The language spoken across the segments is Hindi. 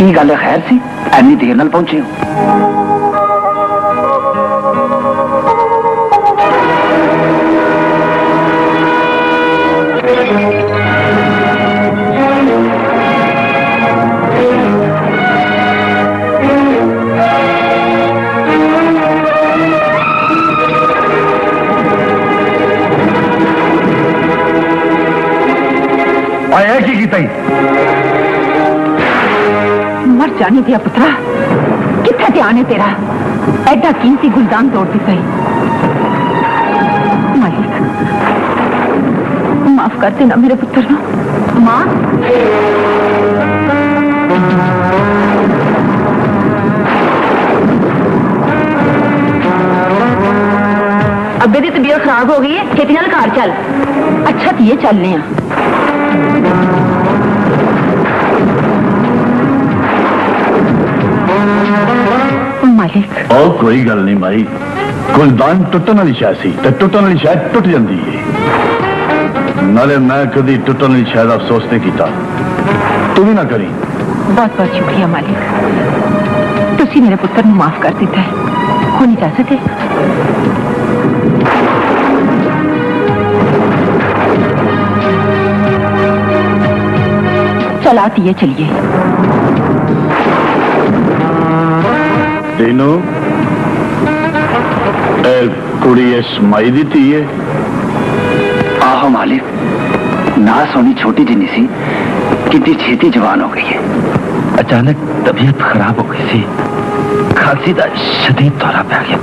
की गल खैर सी एनी देर न पहुँचे हो। जाने दिया पुत्रा। कितना ध्यान है तेरा? एडा कीमती गुलदान तोड़ दिता ही मालिक माफ़ कर देना मेरे पुत्र नो माँ? अबे दी तबीयत खराब हो गई है। खेती नाल घर चल। अच्छा तो ये चलने आ मालिक और कोई गल नहीं माई। कुलदान टुटन वाली शायसी टुटन वाली शायद टुट जाती है। नाले मैं कभी टुटन वाली शायद अफसोस नहीं किया तू भी ना करी। बहुत बहुत शुक्रिया मालिक। तुम मेरे पुत्र माफ़ कर दिता है। हो नहीं जा सके। चला दिए चलिए। Dino, कुड़ी कुड़िए समाई दी थी है। आहो मालिक ना सोनी छोटी जी सी कितनी छेती जवान हो गई है। अचानक तबीयत खराब हो गई सी। खांसी का शदीद दौरा पै गया।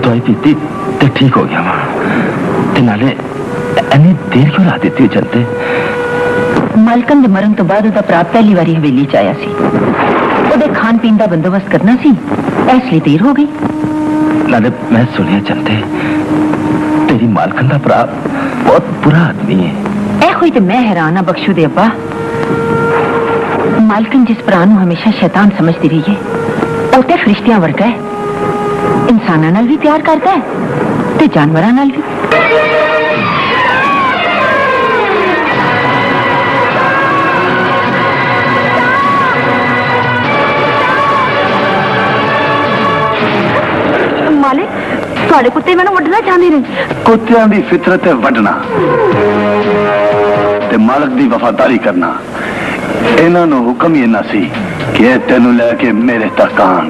दवाई पीती तो ठीक हो गया वहाँ ते नाले इन्नी देर क्यों ला देती जनते? मालकम के मरण तो बाद भरा पहली बारी हवेली च आया सी। ਖਾਣ ਪੀਣ ਦਾ ਬੰਦੋਬਸਤ ਕਰਨਾ ਸੀ ਇਸ ਲਈ ਦੇਰ ਹੋ ਗਈ नाले मैं सुनिया चलते तेरी मालकन का भरा बहुत बुरा आदमी है ਇਹੋ ਹੀ ਤੇ ਮੈਂ ਹੈਰਾਨ ਆ ਬਖਸ਼ੂ ਦੇ ਅੱਬਾ ਮਾਲਕਨ ਜਿਸ ਭਰਾ ਨੂੰ ਹਮੇਸ਼ਾ ਸ਼ੈਤਾਨ ਸਮਝਦੀ ਰਹੀ ਹੈ ਉਹ ਤੇ ਫਰਿਸ਼ਤਿਆਂ ਵਰਗਾ ਹੈ ਇਨਸਾਨਾਂ ਨਾਲ ਵੀ ਪਿਆਰ ਕਰਦਾ ਹੈ ਤੇ ਮਾਲਿਕ ਤੁਹਾਡੇ ਕੁੱਤੇ ਮੈਨੂੰ ਵੱਢਣਾ ਚਾਹੁੰਦੇ ਨੇ ਕੁੱਤਿਆਂ ਦੀ ਫਿਤਰਤ ਹੈ ਵੱਢਣਾ ਤੇ ਮਾਲਕ ਦੀ ਵਫਾਦਾਰੀ ਕਰਨਾ ਇਹਨਾਂ ਨੂੰ ਹੁਕਮ ਹੀ ਨਾ ਸੀ ਕਿ ਇਹ ਤੈਨੂੰ ਲੈ ਕੇ ਮੇਰੇ ਤੱਕ ਆਣ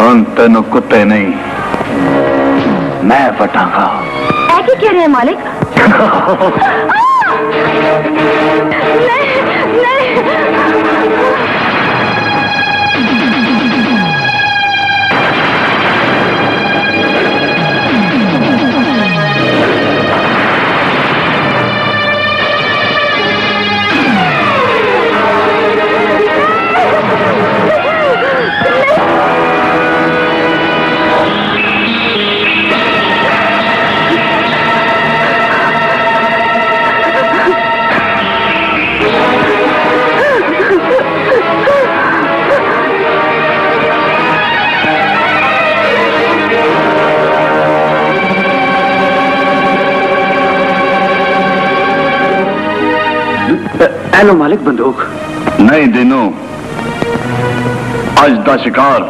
ਹੁਣ ਤੈਨੂੰ ਕੁੱਤੇ ਨਹੀਂ ਮੈਂ ਵਟਾਂਗਾ ਇਹ ਕੀ ਕਹਿ ਰਹੇ ਮਾਲਿਕ लो मालिक बंदूक नहीं दिनों आज का शिकार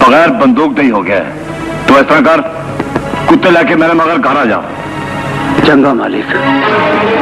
बगैर बंदूक नहीं हो गया है। तो ऐसा कर कुत्ते लेके मेरे मगर घर आ जा। चंगा मालिक।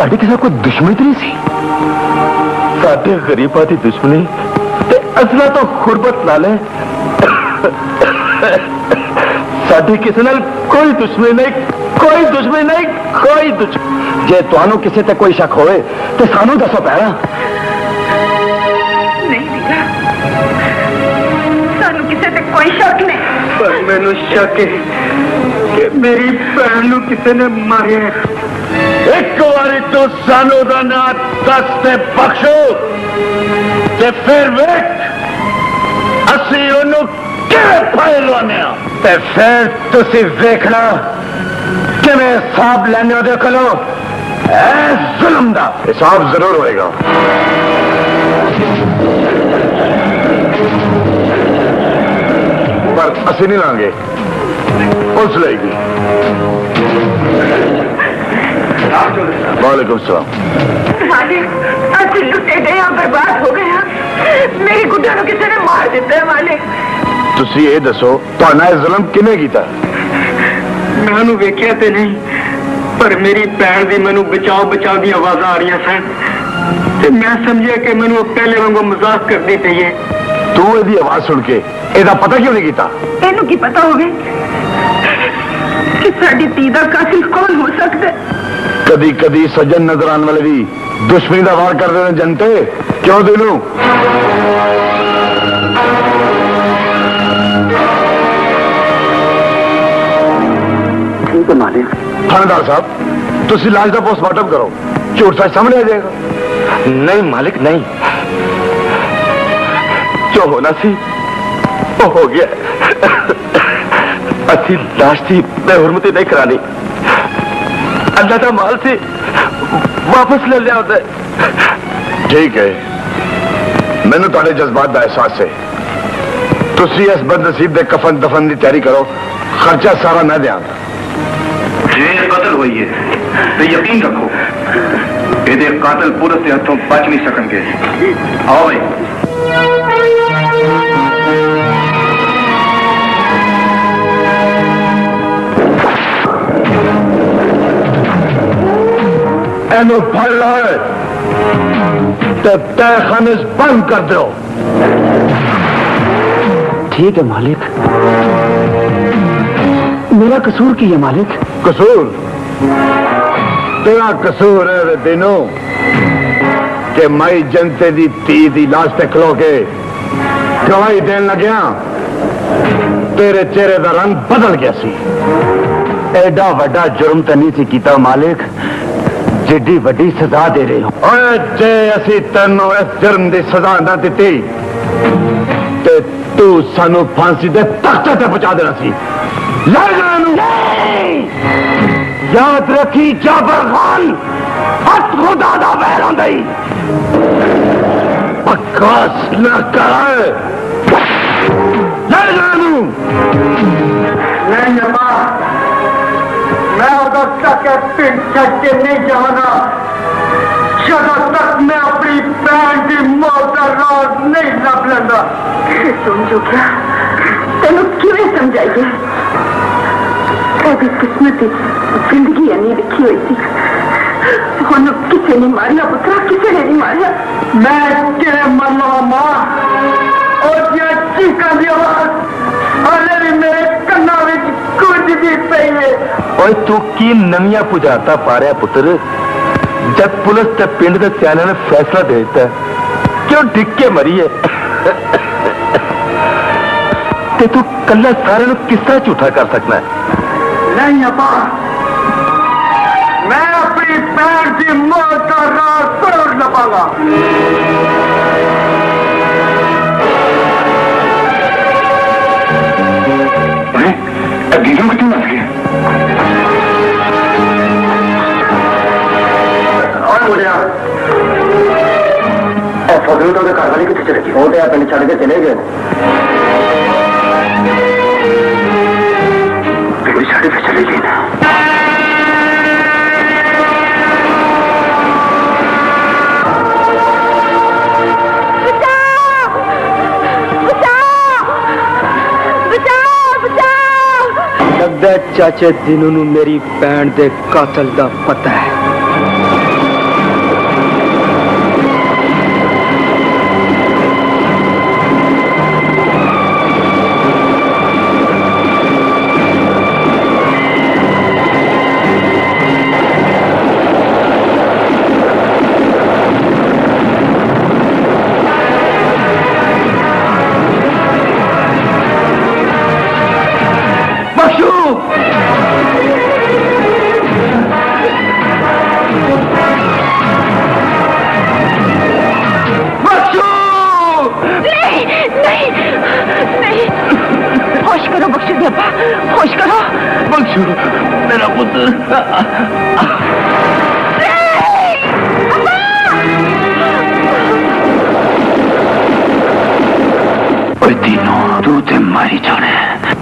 ਤੁਹਾਡੀ ਕਿਸੇ ਕੋਈ ਦੁਸ਼ਮਣੀ ਤਾਂ ਨਹੀਂ ਸੀ ਸਾਡੇ ਗਰੀਬਾਂ ਦੀ ਦੁਸ਼ਮਣੀ ਤੇ ਅਸਲਾ ਤੋਂ ਖੁਰਬਤ ਨਾਲ ਹੈ ਸਾਡੀ ਕਿਸੇ ਨਾਲ ਕੋਈ ਦੁਸ਼ਮਣੀ ਨਹੀਂ ਕੋਈ ਦੁਸ਼ਮਣੀ ਨਹੀਂ ਕੋਈ ਦੁਸ਼ਮਣੀ ਜੇ ਤੁਹਾਨੂੰ ਕਿਸੇ ਤੇ ਕੋਈ ਸ਼ੱਕ ਹੋਵੇ ਤੇ ਸਾਨੂੰ ਦੱਸੋ ਪਹਿਲਾਂ ਨਹੀਂ ਵੀਰਾ ਸਾਨੂੰ ਕਿਸੇ ਤੇ ਕੋਈ ਸ਼ੱਕ ਨਹੀਂ ਪਰ ਮੈਨੂੰ ਸ਼ੱਕ ਹੈ ਕਿ ਮੇਰੀ ਇੱਕ ਵਾਰੀ ਤੂੰ ਸਾਨੂੰ ਦਾ ਨਾਂ ਦੱਸ ਤੇ ਬਖਸ਼ੋ ਤੇ ਫਿਰ ਵੇਖ ਅਸੀਂ ਉਹਨੂੰ ਕਿਵੇਂ ਫਾਇ ਲਾਉਂਦੇ ਆ ਤੇ ਫਿਰ ਤੁਸੀਂ ਵੇਖਣਾ ਕਿਵੇਂ ਹਿਸਾਬ ਲੈਣੇ ਉਹਦੇ ਕੋਲੋਂ ਐ ਜ਼ੁਲਮ ਦਾ ਹਿਸਾਬ ਜ਼ਰੂਰ ਹੋਏਗਾ ਪਰ ਅਸੀਂ ਨਹੀਂ ਲਾਂਗੇ ਪੁਲਿਸ ਲਏਗੀ वालेकुम सलाम ਮਾਲਿਕ ਅਸੀਂ ਲੁੱਟੇ ਗਏ ਹਾਂ ਬਰਬਾਦ ਹੋ ਗਏ ਹਾਂ ਮੇਰੇ ਗੁੱਡਾਂ ਨੂੰ ਕਿਸੇ ਨੇ ਮਾਰ ਦਿੱਤਾ ਹੈ ਮਾਲਿਕ ਤੁਸੀਂ ਇਹ ਦੱਸੋ ਤੁਹਾਡਾ ਇਹ ਜ਼ੁਲਮ ਕਿਹਨੇ ਕੀਤਾ ਮੈਂ ਉਹਨੂੰ ਵੇਖਿਆ ਤੇ ਨਹੀਂ ਪਰ ਮੇਰੀ ਭੈਣ ਦੀ ਮੈਨੂੰ ਬਚਾਓ ਬਚਾਓ ਦੀ ਆਵਾਜ਼ਾਂ ਆ ਰਹੀਆਂ ਸਨ ਤੇ ਮੈਂ ਸਮਝਿਆ ਕਿ ਮੈਨੂੰ ਉਹ ਪਹਿਲੇ ਵਾਂਗੂ ਮਜ਼ਾਕ ਕਰਦੀ ਪਈ ਹੈ ਤੂੰ ਇਹਦੀ ਆਵਾਜ਼ ਸੁਣ ਕੇ ਇਹਦਾ ਪਤਾ ਕਿਉਂ ਨਹੀਂ ਕੀਤਾ ਇਹਨੂੰ ਕੀ ਪਤਾ ਹੋਵੇ ਕਿ ਸਾਡੀ ਧੀ ਦਾ ਕਾਤਿਲ ਕੌਣ ਹੋ ਸਕਦਾ ਹੈ ਕਦੀ ਕਦੀ ਸੱਜਣ ਨਜ਼ਰ ਆਉਣ ਵਾਲੇ ਵੀ ਦੁਸ਼ਮਣੀ ਦਾ ਵਾਰ ਕਰਦੇ ਨੇ ਜਨਤੇ ਕਿਉਂ ਦਿਨੂ ਠੀਕ ਹੈ ਮਾਲਿਕ थानेदार साहब ਤੁਸੀਂ ਲਾਸ਼ ਦਾ ਪੋਸਟਮਾਰਟਮ ਕਰੋ ਝੂਠ ਸੱਚ ਸਾਹਮਣੇ ਆ ਜਾਏਗਾ नहीं मालिक नहीं जो होना सी वो हो गया असि लाश की बेहरमती नहीं करानी अल्लाह का माल से वापस ले लिया होता है ਠੀਕ ਹੈ ਮੈਨੂੰ ਤੁਹਾਡੇ ਜਜ਼ਬਾਤ ਦਾ ਅਹਿਸਾਸ ਹੈ ਤੁਸੀਂ ਇਸ ਬਦਨਸੀਬ ਦੇ ਕਫਨ ਦਫਨ ਦੀ ਤਿਆਰੀ ਕਰੋ ਖਰਚਾ ਸਾਰਾ ਮੈਂ ਦਿਆਂਗਾ ਜੇ ਇਹ ਕਤਲ ਹੋਈ ਹੈ ਤੇ ਯਕੀਨ ਰੱਖੋ ਇਹਦੇ ਕਾਤਲ ਪੁਲਿਸ ਦੇ ਹੱਥੋਂ ਬਚ ਨਹੀਂ ਸਕਣਗੇ ਆਓ ਬਈ એનો ફળ લાવે तय તયખાને बंद कर दो। ठीक है मालिक। मेरा कसूर की है मालिक। कसूर? तेरा कसूर है रे दिनों के मई जनते दी ती दी लाश तक खलो के गवाही देन लग्या तेरे चेहरे का रंग बदल गया सी। एडा वड्डा जुर्म तो नहीं सी कीता मालिक। ਜਿੱਡੀ ਵੱਡੀ ਸਜ਼ਾ ਦੇ ਰਹੇ ਹੋ ਓਏ ਜੇ ਅਸੀਂ ਤੈਨੂੰ ਇਸ ਜੁਰਮ ਦੀ ਸਜ਼ਾ ਨਾ ਦਿੱਤੀ ਤੇ ਤੂੰ ਸਾਨੂੰ ਫਾਂਸੀ ਦੇ ਤਖਤੇ ਤੇ ਪਹੁੰਚਾ ਦੇਣਾ ਸੀ ਲੈ ਜਾ ਨੂੰ ਯਾਦ ਰੱਖੀ ਜਾਬਰ ਖਾਨ ਹੱਥ ਖੁਦਾ ਦਾ ਵੈਰ ਹੁੰਦਾ ਹੀ ਬਕਵਾਸ ਨਾ ਕਰ ਲੈ ਜਾ ਨੂੰ सा कैप्टन छके नहीं जाना। जदों तक मैं अपनी भैन की मौत का राज नहीं लभ लेंदा समझो क्या तेन किए समझाइए? किस्मत ज़िंदगी एनी लिखी हुई थी। ओनू किसी ने मारिया पुत्रा किसी ने नहीं मारिया? मैं कि मरना माँ और चिका की आवाज़ ओए तू की पुत्र? जब पुलिस ते पिंड सियाने ने फैसला क्यों मरी है ते तू सारे किस तरह झूठा कर सकना है? नहीं अपा मैं अपनी पैर की मौत का राज ज़रूर बोलिया फजलू तो घर वाली कितने चले गई वो तो पिंड छड़ के चले गए पिंड छड़ के चले गए ना ਲੱਗਦਾ ਚਾਚੇ ਦਿਨੂ ਨੂੰ ਮੇਰੀ ਭੈਣ ਦੇ ਕਾਤਲ ਦਾ ਪਤਾ ਹੈ बख्शू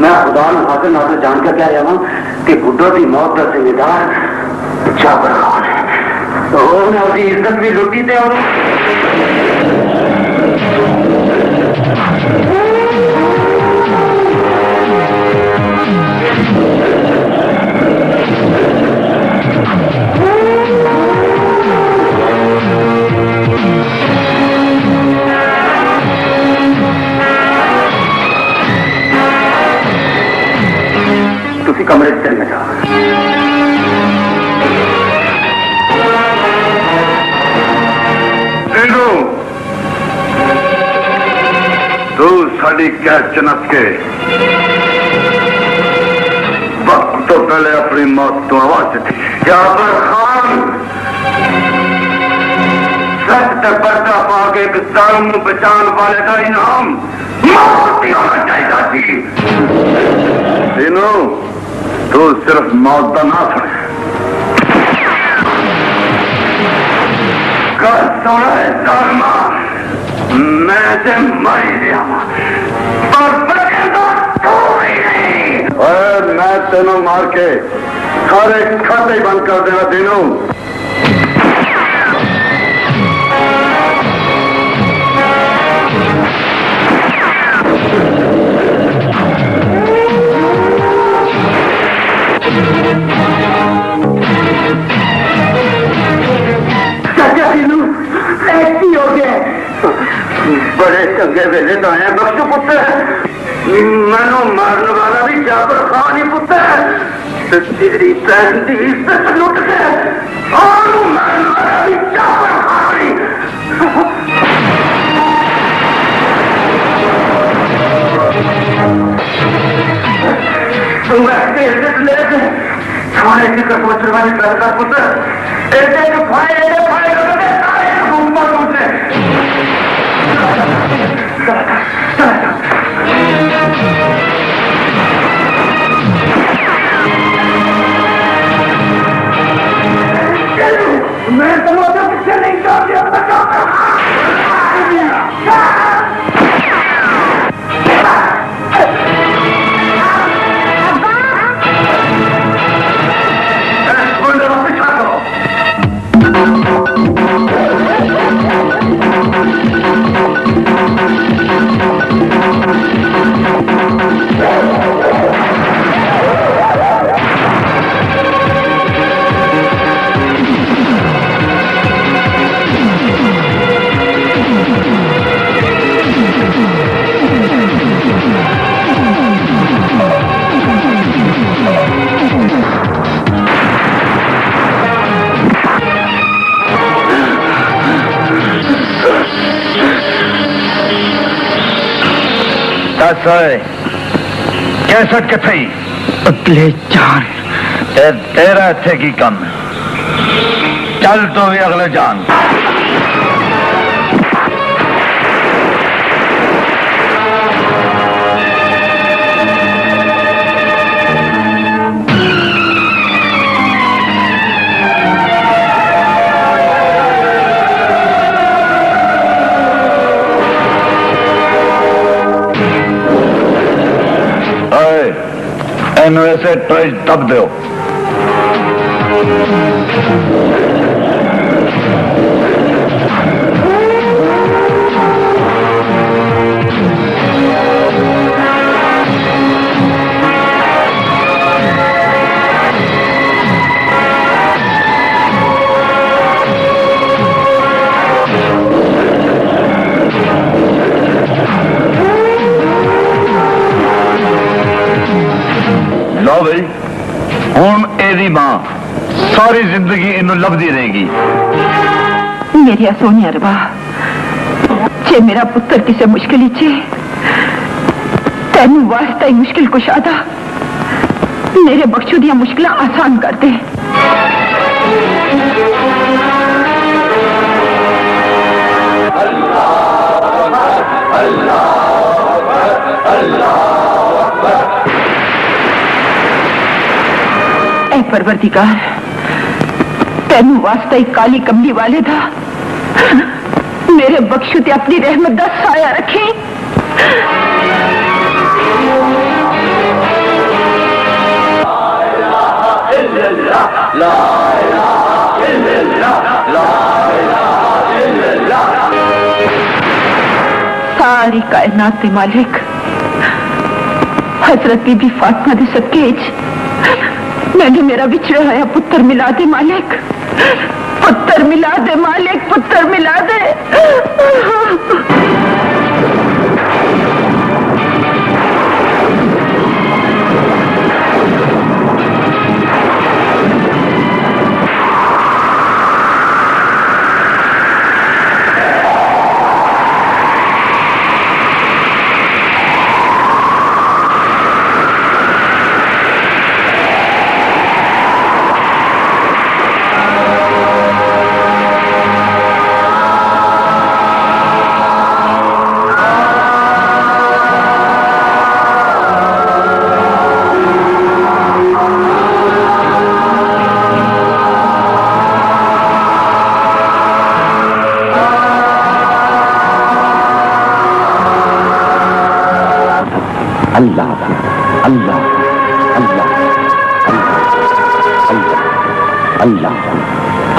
मैं खुदा हाजिर नाजिर जानकर क्या रहा हूँ कि बुड्ढो की मौत का जिम्मेदार जाबर खान है। तो उन्हें उसकी इज़्ज़त भी लुटी थे और किसी कमरे से चलने जा तू साड़ी कैद च के? वक्त तो पहले अपनी मौत तो आवाज़ थी जाबर खान! सख्त पर्दा पा के एक बचाने वाले का इनाम मौत होना चाहिए थी तीनों तो सिर्फ़ मौत का नाथ है मैं मर गया तो मैं तेन मार के सारे खाते बंद कर देना, तेनों। बड़े चंगे वेले लाया तो बख्शू पुत्र। मैं मारन वाला भी जाबर खान ही पुत्र। तो तेरी भैन की इज़्ज़त लुट के और मारन वाला भी जाबर खान ही इज़्ज़त ले सारे की कसम चुनवाने कर पुत्र। ऐसे तो फ़ायदे toda. कैसा के अगले जान ते, तेरा थे की कम। चल तो भी अगले जान। एमयूएसए ट्रस्ट दब दो। ਲਓ ਬਈ ਹੁਣ ਇਹਦੀ ਮਾਂ ਸਾਰੀ ਜ਼ਿੰਦਗੀ ਇਹਨੂੰ ਲੱਭਦੀ ਰਹੇਗੀ ਮੇਰੀਆ ਸੋਹਣਿਆ ਰਵਾ ਜੇ ਮੇਰਾ ਪੁੱਤਰ ਕਿਸੇ ਮੁਸ਼ਕਿਲ ਵਿੱਚ ਹੈ ਤੈਨੂੰ ਵਾਸਤਾ ਹੀ ਮੁਸ਼ਕਿਲ ਕੁਸ਼ਾਦਾ ਮੇਰੇ ਬਖਸ਼ੂ ਦੀਆਂ ਮੁਸ਼ਕਿਲਾਂ ਆਸਾਨ ਕਰ ਦੇ ऐ परवरदिगार પરવર્તિકાર वास्ता एक काली कमली वाले થા मेरे बख्शु ते अपनी रहमत दा साया रखे। सारी कायनात के मालिक, हज़रत बीबी फातमा दे सदके मैंने मेरा बिछड़ा होया पुत्र मिला दे मालिक। पुत्र मिला दे मालिक, पुत्र मिला दे।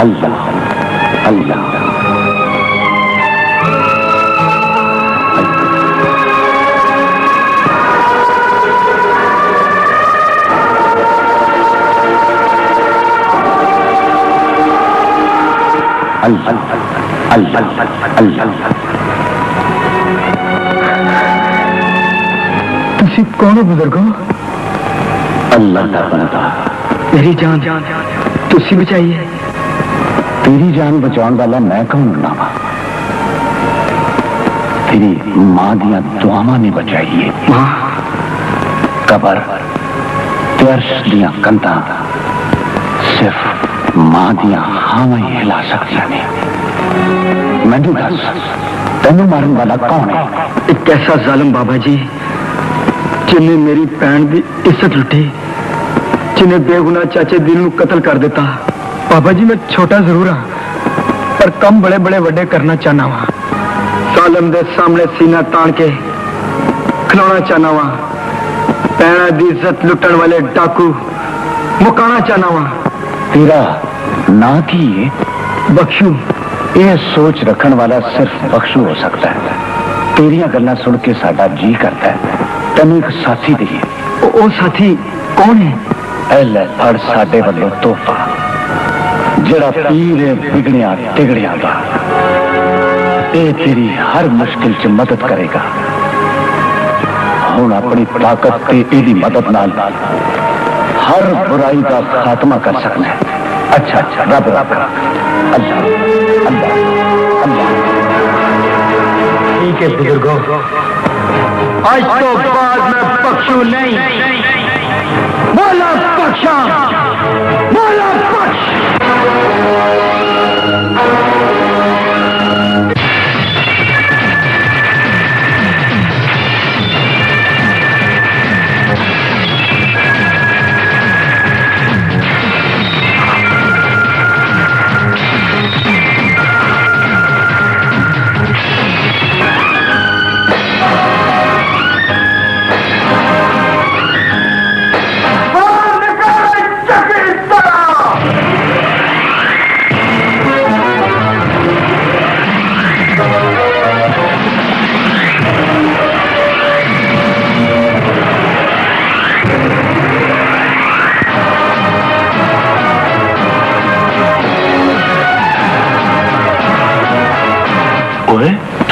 अल्लाह अल्लाह। अल्लाह अल्लाह अल्लाह। कौन हो बुज़ुर्ग? अल्लाह का बंदा। मेरी जान जान तुसी बचाई है तेरी जान बचाने वाला मैं कौन होना वा तेरी माँ दिया दुआव ने बचाई है माँ। कबर तरस दिया कंधा सिर्फ़ माँ दिया हाव ही हिला सकती ने मैं मैनू दस तेन मारन वाला कौन है? एक कैसा जालम बाबा जी जिन्हें मेरी भैन की इज़्ज़त लुटी जिन्हें बेगुनाह चाचे दिल को कतल कर दिता। पापा जी मैं छोटा ज़रूर हाँ पर कम बड़े बड़े वे करना चाहना वा। सालम दे सामने सीना तान के खिलौना चाहना वा। पैर की इज़्ज़त लुटन वाले डाकू मुकाना चाहना वा। तेरा ना की बख्शु। यह सोच रखने वाला सिर्फ़ बख्शु हो सकता है। तेरिया गल्ला सुन के साडा जी करता है। तेन एक साथी दी साथी कौन है? ए ले फड़ साडे वालों तोहफा। ਜਿਹੜਾ ਪੀਰ ਹੈ ਵਿਗੜਿਆ ਤਿਗੜਿਆ ਦਾ ਇਹ ਤੇਰੀ ਹਰ ਮੁਸ਼ਕਿਲ 'ਚ ਮਦਦ ਕਰੇਗਾ ਹੁਣ ਆਪਣੀ ਤਾਕਤ ਤੇ ਇਹਦੀ ਮਦਦ ਨਾਲ ਹਰ ਬੁਰਾਈ ਦਾ ਖਾਤਮਾ ਕਰ ਸਕਣਾ ਹੈ ਅੱਛਾ ਅੱਛਾ ਰੱਬ ਰੱਬ ਅੱਲਾਹ ਅੱਲਾਹ ਅੱਲਾਹ ठीक है बुजुर्गो आज तो बाद में बख्शू नहीं बोला बख्शा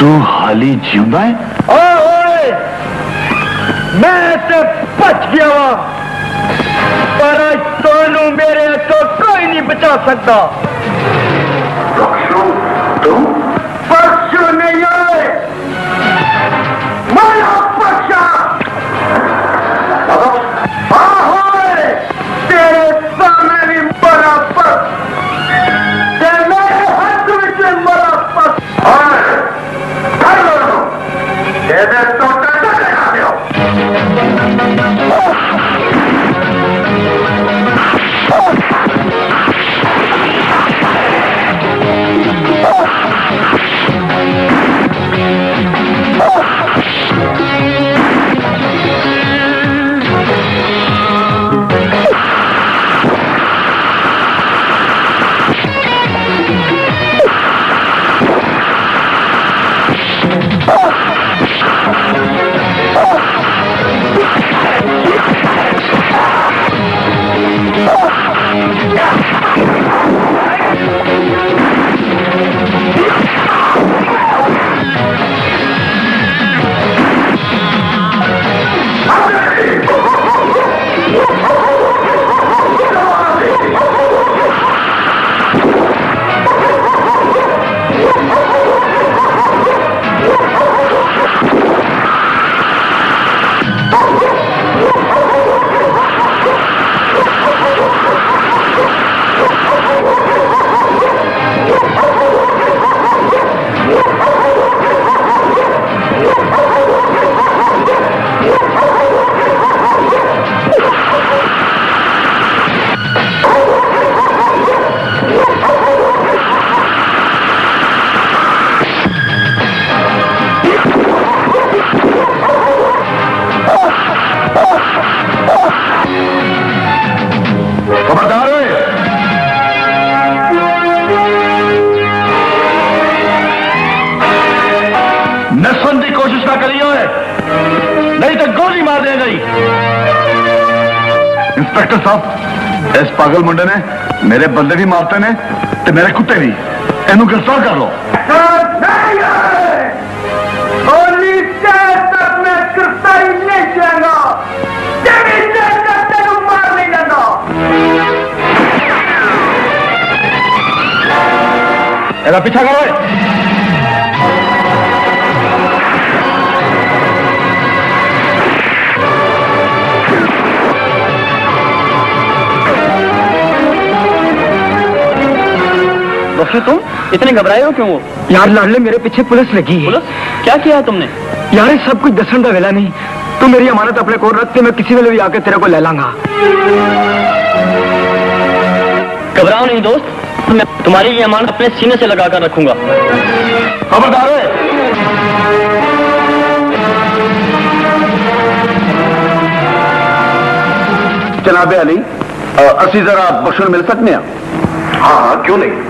तू हाली ज़िंदा है? ओए मैं से बच गया पर आज सोनू मेरे तो कोई नहीं बचा सकता। पागल मुंडे ने मेरे बंदे भी मारते ने ते मेरे कुत्ते भी। इनू गिरफ़्तार कर लो। नहीं बख्शू तुम? इतने घबराए हो क्यों हो? यार लाडले मेरे पीछे पुलिस लगी है। पुलिस? क्या किया है तुमने? यार सब कुछ दसन का वेला नहीं। तू मेरी अमानत अपने को रख के मैं किसी वेले भी आके तेरे को ले लांगा। घबराओ नहीं दोस्त। मैं तुम्हारी ये अमानत अपने सीने से लगा कर रखूँगा। खबरदार है। जनाबे अली असी जरा बख्शन मिल सकते हैं? हाँ हाँ क्यों नहीं?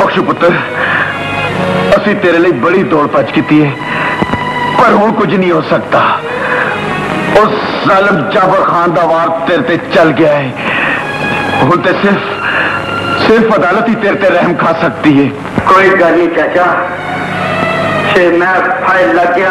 ਬਖਸ਼ੂ ਪੁੱਤਰ ਅਸੀਂ ਤੇਰੇ ਲਈ ਬੜੀ ਦੌੜ ਭੱਜ ਕੀਤੀ ਹੈ ਪਰ ਹੁਣ ਕੁਝ ਨਹੀਂ ਹੋ ਸਕਦਾ ਉਸ ਜ਼ਾਲਮ ਜਾਫਰ ਖਾਨ ਦਾ ਵਾਰ ਤੇਰੇ ਤੇ ਚੱਲ ਗਿਆ ਹੈ ਹੁਣ ਤੇ ਸਿਰਫ ਸਿਰਫ ਅਦਾਲਤ ਹੀ ਤੇਰੇ ਤੇ ਰਹਿਮ ਖਾ ਸਕਦੀ ਹੈ ਕੋਈ ਗੱਲ ਨਹੀਂ ਚਾਚਾ ਜੇ ਮੈਂ ਫਾਇਲ ਲੱਗਿਆ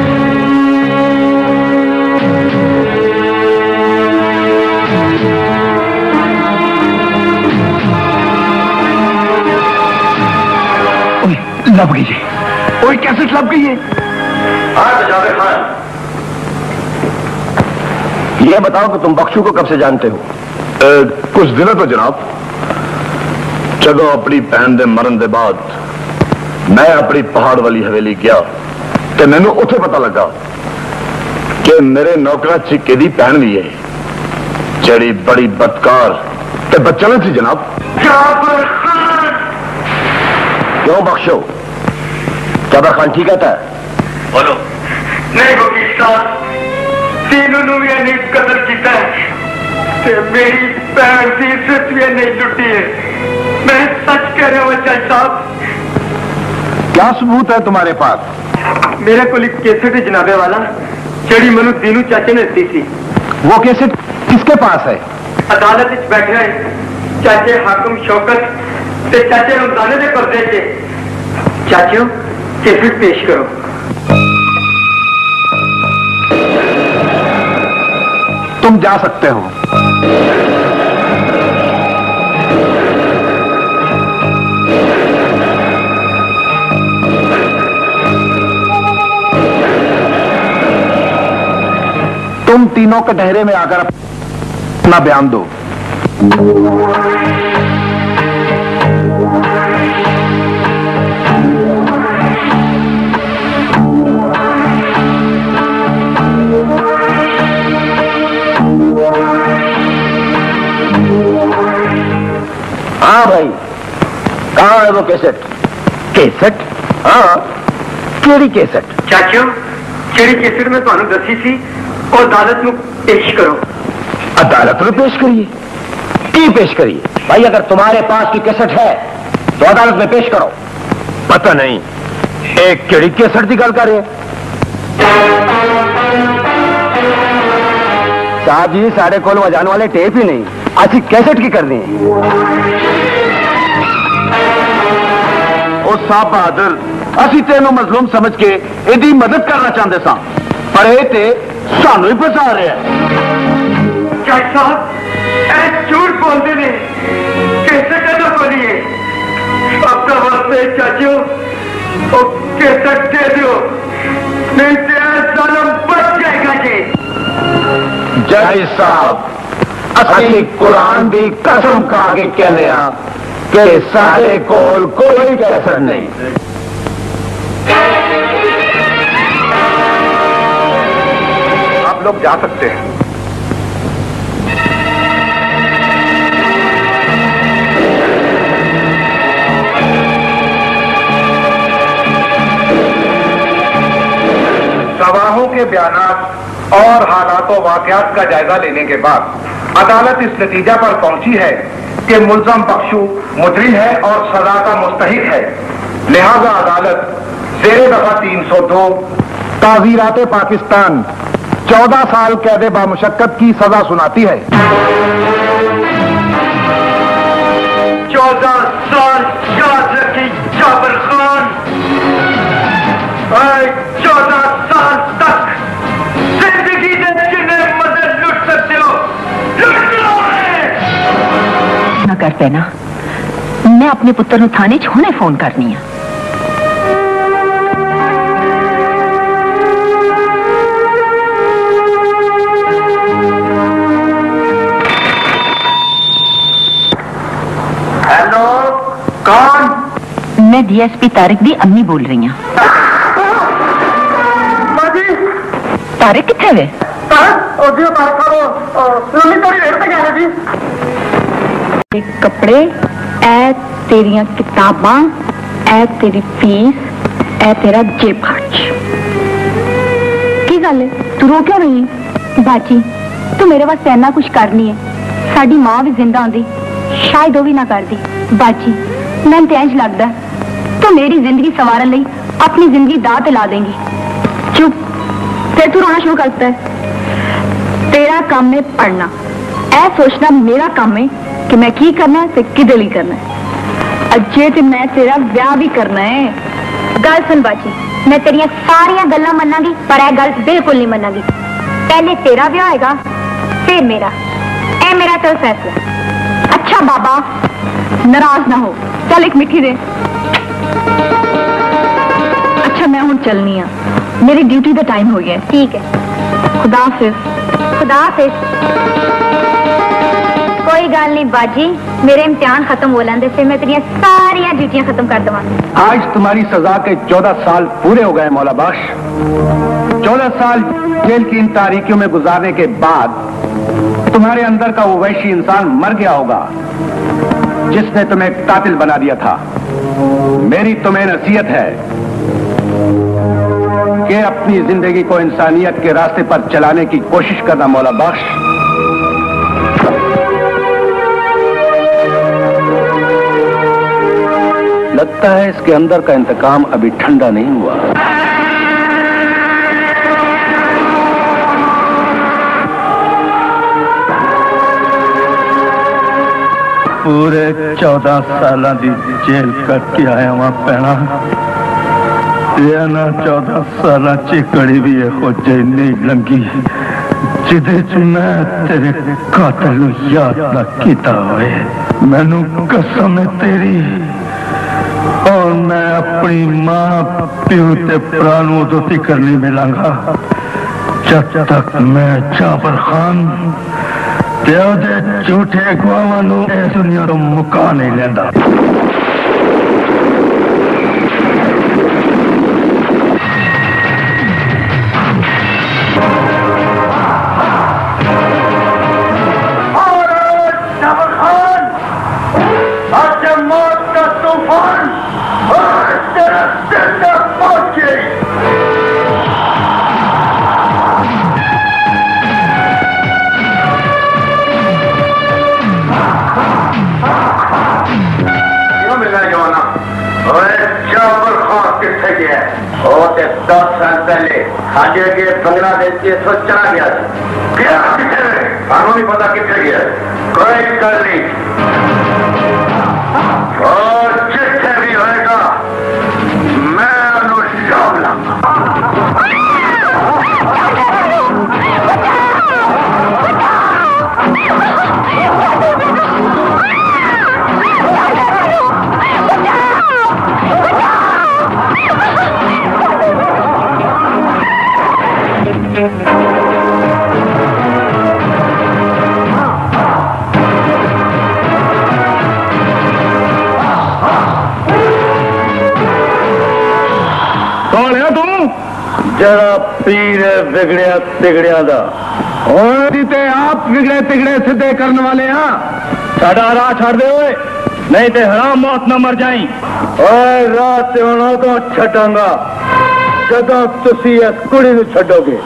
लब गई है ओए कैसे लब गई है हाँ जावेद खान ये बताओ कि तुम बख्शू को कब से जानते हो कुछ दिनों तो जनाब ਜਦੋਂ ਆਪਣੀ ਭੈਣ ਦੇ ਮਰਨ ਦੇ ਬਾਅਦ ਮੈਂ ਆਪਣੀ ਪਹਾੜ ਵਾਲੀ ਹਵੇਲੀ ਗਿਆ ਤੇ ਮੈਨੂੰ ਉੱਥੇ ਪਤਾ ਲੱਗਾ ਕਿ ਮੇਰੇ ਨੌਕਰਾਂ ਚ ਇੱਕ ਇਹਦੀ ਭੈਣ ਵੀ ਹੈ ਜਿਹੜੀ ਬੜੀ ਬਦਕਾਰ ਤੇ ਬਚਲਨ ਸੀ ਜਨਾਬ जाबर खान क्यों बख्शो जबर खान ठीक आता है तो? बोलो। नहीं गोगी साहब तीनों ने ने कदर किया है। ते मेरी भैन की इज़्ज़त भी नहीं लुटी है। मैं सच कह रहा हूँ चाचा साहब। क्या सबूत है तुम्हारे पास? मेरे को लिख कैसेट है जनाबे वाला जड़ी मनु तीनों चाचे ने दी थी। वो कैसेट किसके पास है? अदालत बैठे हैं। चाचे हाकम शौकत ते चाचे रमजाने दे परदे चाचियों फिर पेश करो तुम जा सकते हो। तुम तीनों के डहरे में आकर अपना बयान दो। कहा है वो कैसेट? कैसेट? हाँ। केड़ी कैसेट? चाचो केड़ी कैसेट में तो दसी थी और अदालत में पेश करो। अदालत में पेश करिए। की पेश करिए? भाई अगर तुम्हारे पास की कैसेट है तो अदालत में पेश करो। पता नहीं एक केड़ी कैसेट की गल कर। साहब जी साढ़े कोल वजाने वाले टेप ही नहीं। अच्छी कैसेट की करनी है। ਉਹ ਸਾਹਿਬ ਬਹਾਦਰ ਅਸੀਂ ਤੈਨੂੰ ਮਜ਼ਲੂਮ ਸਮਝ ਕੇ ਇਹਦੀ ਮਦਦ ਕਰਨਾ ਚਾਹੁੰਦੇ ਸਾਂ ਪਰ ਇਹ ਤੇ ਸਾਨੂੰ ਹੀ ਫਸਾ ਰਿਹਾ ਹੈ ਜੱਜ ਸਾਹਿਬ ਇਹ ਝੂਠ ਬੋਲਦੇ ਨੇ ਕੇਸਟ ਕਦੋਂ ਬੋਲੀਏ ਆਪਦਾ ਵਾਸਤੇ ਚਾਚਿਓ ਉਹ ਕੇਸਟ ਦੇ ਦਿਓ ਨਹੀਂ ਤੇ ਇਹ ਜ਼ਾਲਮ ਬਚ ਜਾਏਗਾ ਜੀ ਜੈ ਸਾਹਿਬ ਅਸੀਂ ਕੁਰਾਨ ਦੀ ਕਸਮ ਖਾ के सारे कोल कोई कैसर नहीं। आप लोग जा सकते हैं। गवाहों के बयान और हालातों वाकयात का जायजा लेने के बाद अदालत इस नतीजा पर पहुँची है कि मुलजम बख्शू मुजरिम है और सजा का मुस्तहिक है। लिहाजा अदालत जेर दफ़ा 302 ताजीरात पाकिस्तान चौदह साल कैद बामुशक्कत की सजा सुनाती है। चौदह साल याद रखी जाबर खान। ਕਰ ਪੈਣਾ ਮੈਂ ਆਪਣੇ ਪੁੱਤਰ ਨੂੰ ਥਾਣੇ 'ਚ ਹੁਣੇ ਫੋਨ ਕਰਨੀ ਆ हेलो कौन ਮੈਂ ਡੀਐਸਪੀ ਤਾਰਿਕ ਦੀ ਅੰਮੀ ਬੋਲ ਰਹੀ ਹਾਂ बाजी ਤਾਰਿਕ ਕਿੱਥੇ ਵੇ और जी बात करो सुनी थोड़ी देर तक है जी तेरे कपड़े, ऐ तेरिया किताबा, ऐ तेरी फ़ीस, ऐ तेरा जेब खर्च। की गल तू रो क्यों रही बाजी, तू मेरे वास्ते इना कुछ करनी है। साड़ी माँ भी ज़िंदा आंदी शायद वो भी ना कर दी बाजी मैं तो इंज लगता तू मेरी ज़िंदगी संवारन अपनी ज़िंदगी दा ते ला देंगी। चुप, फिर तू रोना शुरू करता है। तेरा काम है पढ़ना। ऐ सोचना मेरा काम है ਕਿ ਮੈਂ ਕੀ ਕਰਨਾ ਤੇ ਕਿਹਦੇ ਲਈ ਕਰਨਾ ਹੈ ਅੱਜੇ ਤੇ ਮੈਂ ਤੇਰਾ ਵਿਆਹ ਵੀ ਕਰਨਾ ਹੈ ਗੱਲ ਸੁਣ ਬਾਜੀ ਮੈਂ ਤੇਰੀਆਂ ਸਾਰੀਆਂ ਗੱਲਾਂ ਮੰਨਾਂਗੀ ਪਰ ਇਹ ਗੱਲ ਬਿਲਕੁਲ ਨਹੀਂ ਮੰਨਾਂਗੀ ਪਹਿਲੇ ਤੇਰਾ ਵਿਆਹ ਹੋਏਗਾ ਫਿਰ ਮੇਰਾ ਇਹ ਮੇਰਾ ਤਾਂ ਫੈਸਲਾ ਹੈ। ਅੱਛਾ ਬਾਬਾ ਨਾਰਾਜ਼ ਨਾ ਹੋ ਚੱਲ ਇੱਕ ਮਿੱਠੀ ਦੇ ਅੱਛਾ ਮੈਂ ਹੁਣ ਚੱਲਨੀ ਆ ਮੇਰੀ ਡਿਊਟੀ ਦਾ ਟਾਈਮ ਹੋ ਗਿਆ ਠੀਕ ਹੈ ਖੁਦਾ ਹਾਫਿਜ਼ ਖੁਦਾ ਹਾਫਿਜ਼ गल नहीं बाजी, मेरे इम्तिहान खत्म हो लेंदे फिर मैं तेरी सारी ड्यूटियाँ खत्म कर दवा आज तुम्हारी सजा के चौदह साल पूरे हो गए मौला बख्श चौदह साल जेल की इन तारीखियों में गुजारने के बाद तुम्हारे अंदर का वो वैशी इंसान मर गया होगा, जिसने तुम्हें कातिल बना दिया था। मेरी तुम्हें नसीहत है कि अपनी ज़िंदगी को इंसानियत के रास्ते पर चलाने की कोशिश करना, मौला बख्श लगता है इसके अंदर का इंतकाम अभी ठंडा नहीं हुआ। पूरे चौदह साल की जेल कट के आया वहाँ पैना। चौदह साल ची कड़ी भी हो जी नहीं लंगी। जिदे मैं तेरे कातल याद ना किया मैनू कसम तेरी। और मैं अपनी माँ प्यो के प्राणों तो फ़िक्र नहीं मिलांगा। जब तक मैं जाफ़र खान प्यो के झूठे गुआवा दुनिया तो मुका नहीं लेंदा। बांग्लादेश के सो चला गया। क्या है ਸਾਨੂੰ नहीं पता कितने गया? कोई कर नहीं। ਜਿਹੜਾ ਪੀਰ ਹੈ ਵਿਗੜਿਆ ਤਿਗੜਿਆ ਦਾ और भी ते आप बिगड़े तिगड़े सिद्धे करने वाले हाँ ਸਾਡਾ ਰਾਹ ਛੱਡ ਦੇ ਓਏ ਨਹੀਂ ਤੇ ਹਰਾਮ ਮੌਤ ਨਾ ਮਰ ਜਾਈ ਓਏ ਰਾਹ ਤੇ ਹੁਣ ਉਦੋਂ ਛੱਡਾਂਗਾ ਜਦੋਂ ਤੁਸੀਂ ਇਸ ਕੁੜੀ ਨੂੰ ਛੱਡੋਗੇ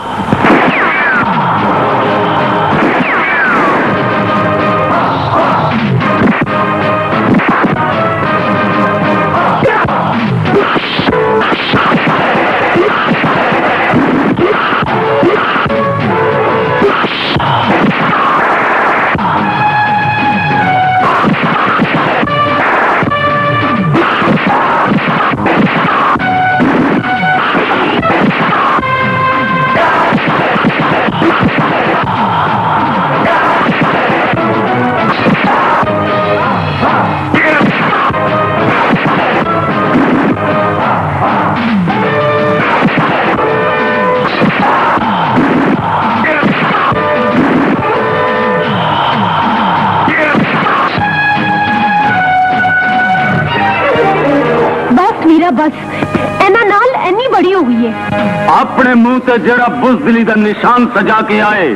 ਆਪਣੇ ਮੂੰਹ ਤੇ ਜਿਹੜਾ ਬੁਜ਼ਦਿਲੀ ਦਾ ਨਿਸ਼ਾਨ ਸਜਾ ਕੇ ਆਏ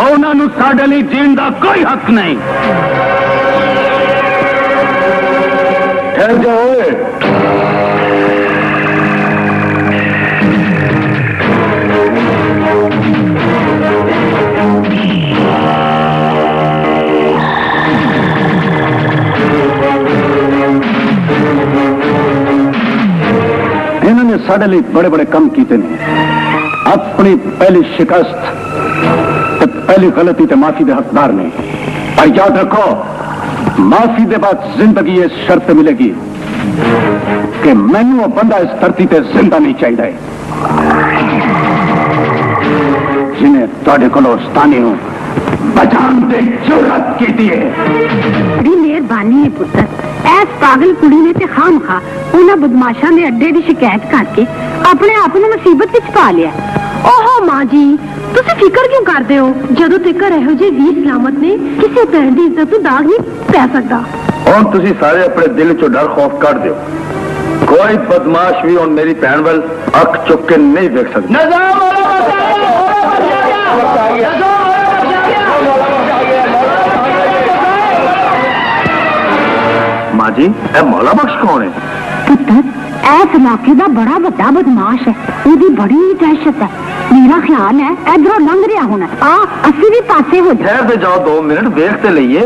ਉਹਨਾਂ ਨੂੰ ਸਾਡੇ ਲਈ ਜੀਣ ਦਾ ਕੋਈ ਹੱਕ ਨਹੀਂ ਠਹਿਰ ਜਾ साढ़े लिए बड़े बड़े कम किए ने। अपनी पहली शिकस्त ते पहली गलती ते माफ़ी दे हकदार ने। और याद रखो, माफ़ी दे बाद ज़िंदगी इस शर्त मिलेगी कि मैनू बंदा इस धरती ते ज़िंदा नहीं चाहिए। जिन्हें थोड़े को स्थानी हूँ, बचान ज़रूरत की मेहरबानी है पुत्र। ऐस पागल कुड़ी ने ते खाम खा। ਉਹਨਾਂ ਬਦਮਾਸ਼ਾਂ ਦੇ ਅੱਡੇ ਦੀ ਸ਼ਿਕਾਇਤ ਕਰਕੇ ਆਪਣੇ ਆਪ ਨੂੰ ਮੁਸੀਬਤ ਵਿੱਚ ਪਾ ਲਿਆ ਓਹੋ ਮਾਂ ਜੀ ਤੁਸੀਂ ਫਿਕਰ ਕਿਉਂ ਕਰਦੇ ਹੋ ਜਦੋਂ ਤੱਕ ਇਹੋ ਜਿਹੇ ਵੀਰ ਸਲਾਮਤ ਨੇ ਕਿਸੇ ਭੈਣ ਦੀ ਇੱਜ਼ਤ ਨੂੰ ਦਾਗ ਨਹੀਂ ਪੈ ਸਕਦਾ ਹੁਣ ਤੁਸੀਂ ਸਾਰੇ ਆਪਣੇ ਦਿਲ ਚੋਂ ਡਰ ਖੌਫ ਕੱਢ ਦਿਓ ਕੋਈ ਬਦਮਾਸ਼ ਵੀ ਹੁਣ ਮੇਰੀ ਭੈਣ ਵੱਲ ਅੱਖ ਚੁੱਕ ਕੇ ਨਹੀਂ ਦੇਖ ਸਕਦਾ ਮਾਂ ਜੀ ਇਹ ਮੌਲਾ ਬਖਸ਼ ਕੌਣ ਹੈ ਪੁੱਤਰ ਐਸ ਇਲਾਕੇ ਦਾ ਬੜਾ ਵੱਡਾ ਬਦਮਾਸ਼ ਹੈ ਉਹਦੀ ਬੜੀ ਦਹਿਸ਼ਤ ਹੈ ਮੇਰਾ ਖਿਆਲ ਹੈ ਇਧਰੋਂ ਲੰਘ ਰਿਹਾ ਹੋਣਾ ਆ ਅਸੀਂ ਵੀ ਪਾਸੇ ਹੋ ਜਾ ठहर से जाओ दो मिनट देख ते लइए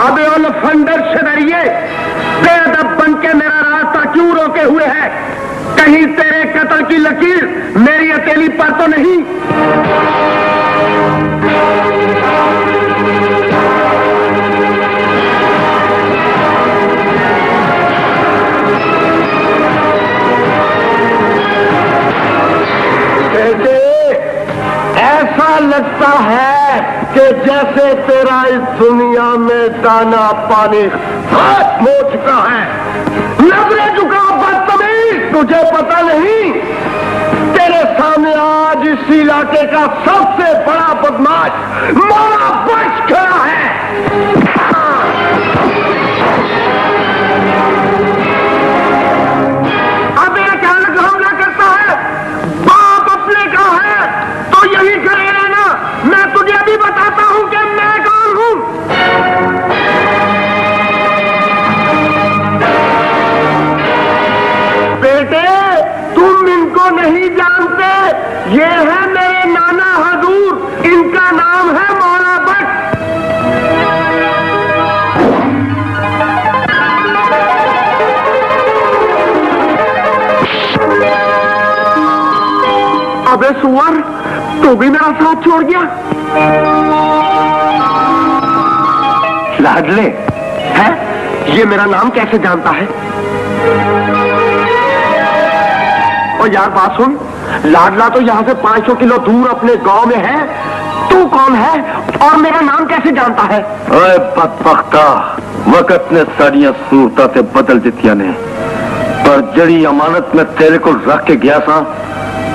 अब उन फंडर से डरिए बेअदब बन के मेरा रास्ता क्यों रोके हुए है कहीं तेरे कत्ल की लकीर मेरी अकेली पर तो नहीं। ऐसा लगता है कि जैसे तेरा इस दुनिया में दाना पानी खत्म हो चुका है। नजरे चुका बदतमीज, तुझे पता नहीं सामने आज इस इलाके का सबसे बड़ा बदमाश मारा बच खड़ा है। अबे सुअर तू भी मेरा साथ छोड़ गया लाडले है ये मेरा नाम कैसे जानता है और यार बात सुन लाडला तो यहाँ से 500 किलो दूर अपने गाँव में है तू कौन है और मेरा नाम कैसे जानता है ओए बदबख्ता वक्त ने साड़ियाँ सूरता बदल दितिया ने पर जड़ी अमानत में तेरे को रख के गया था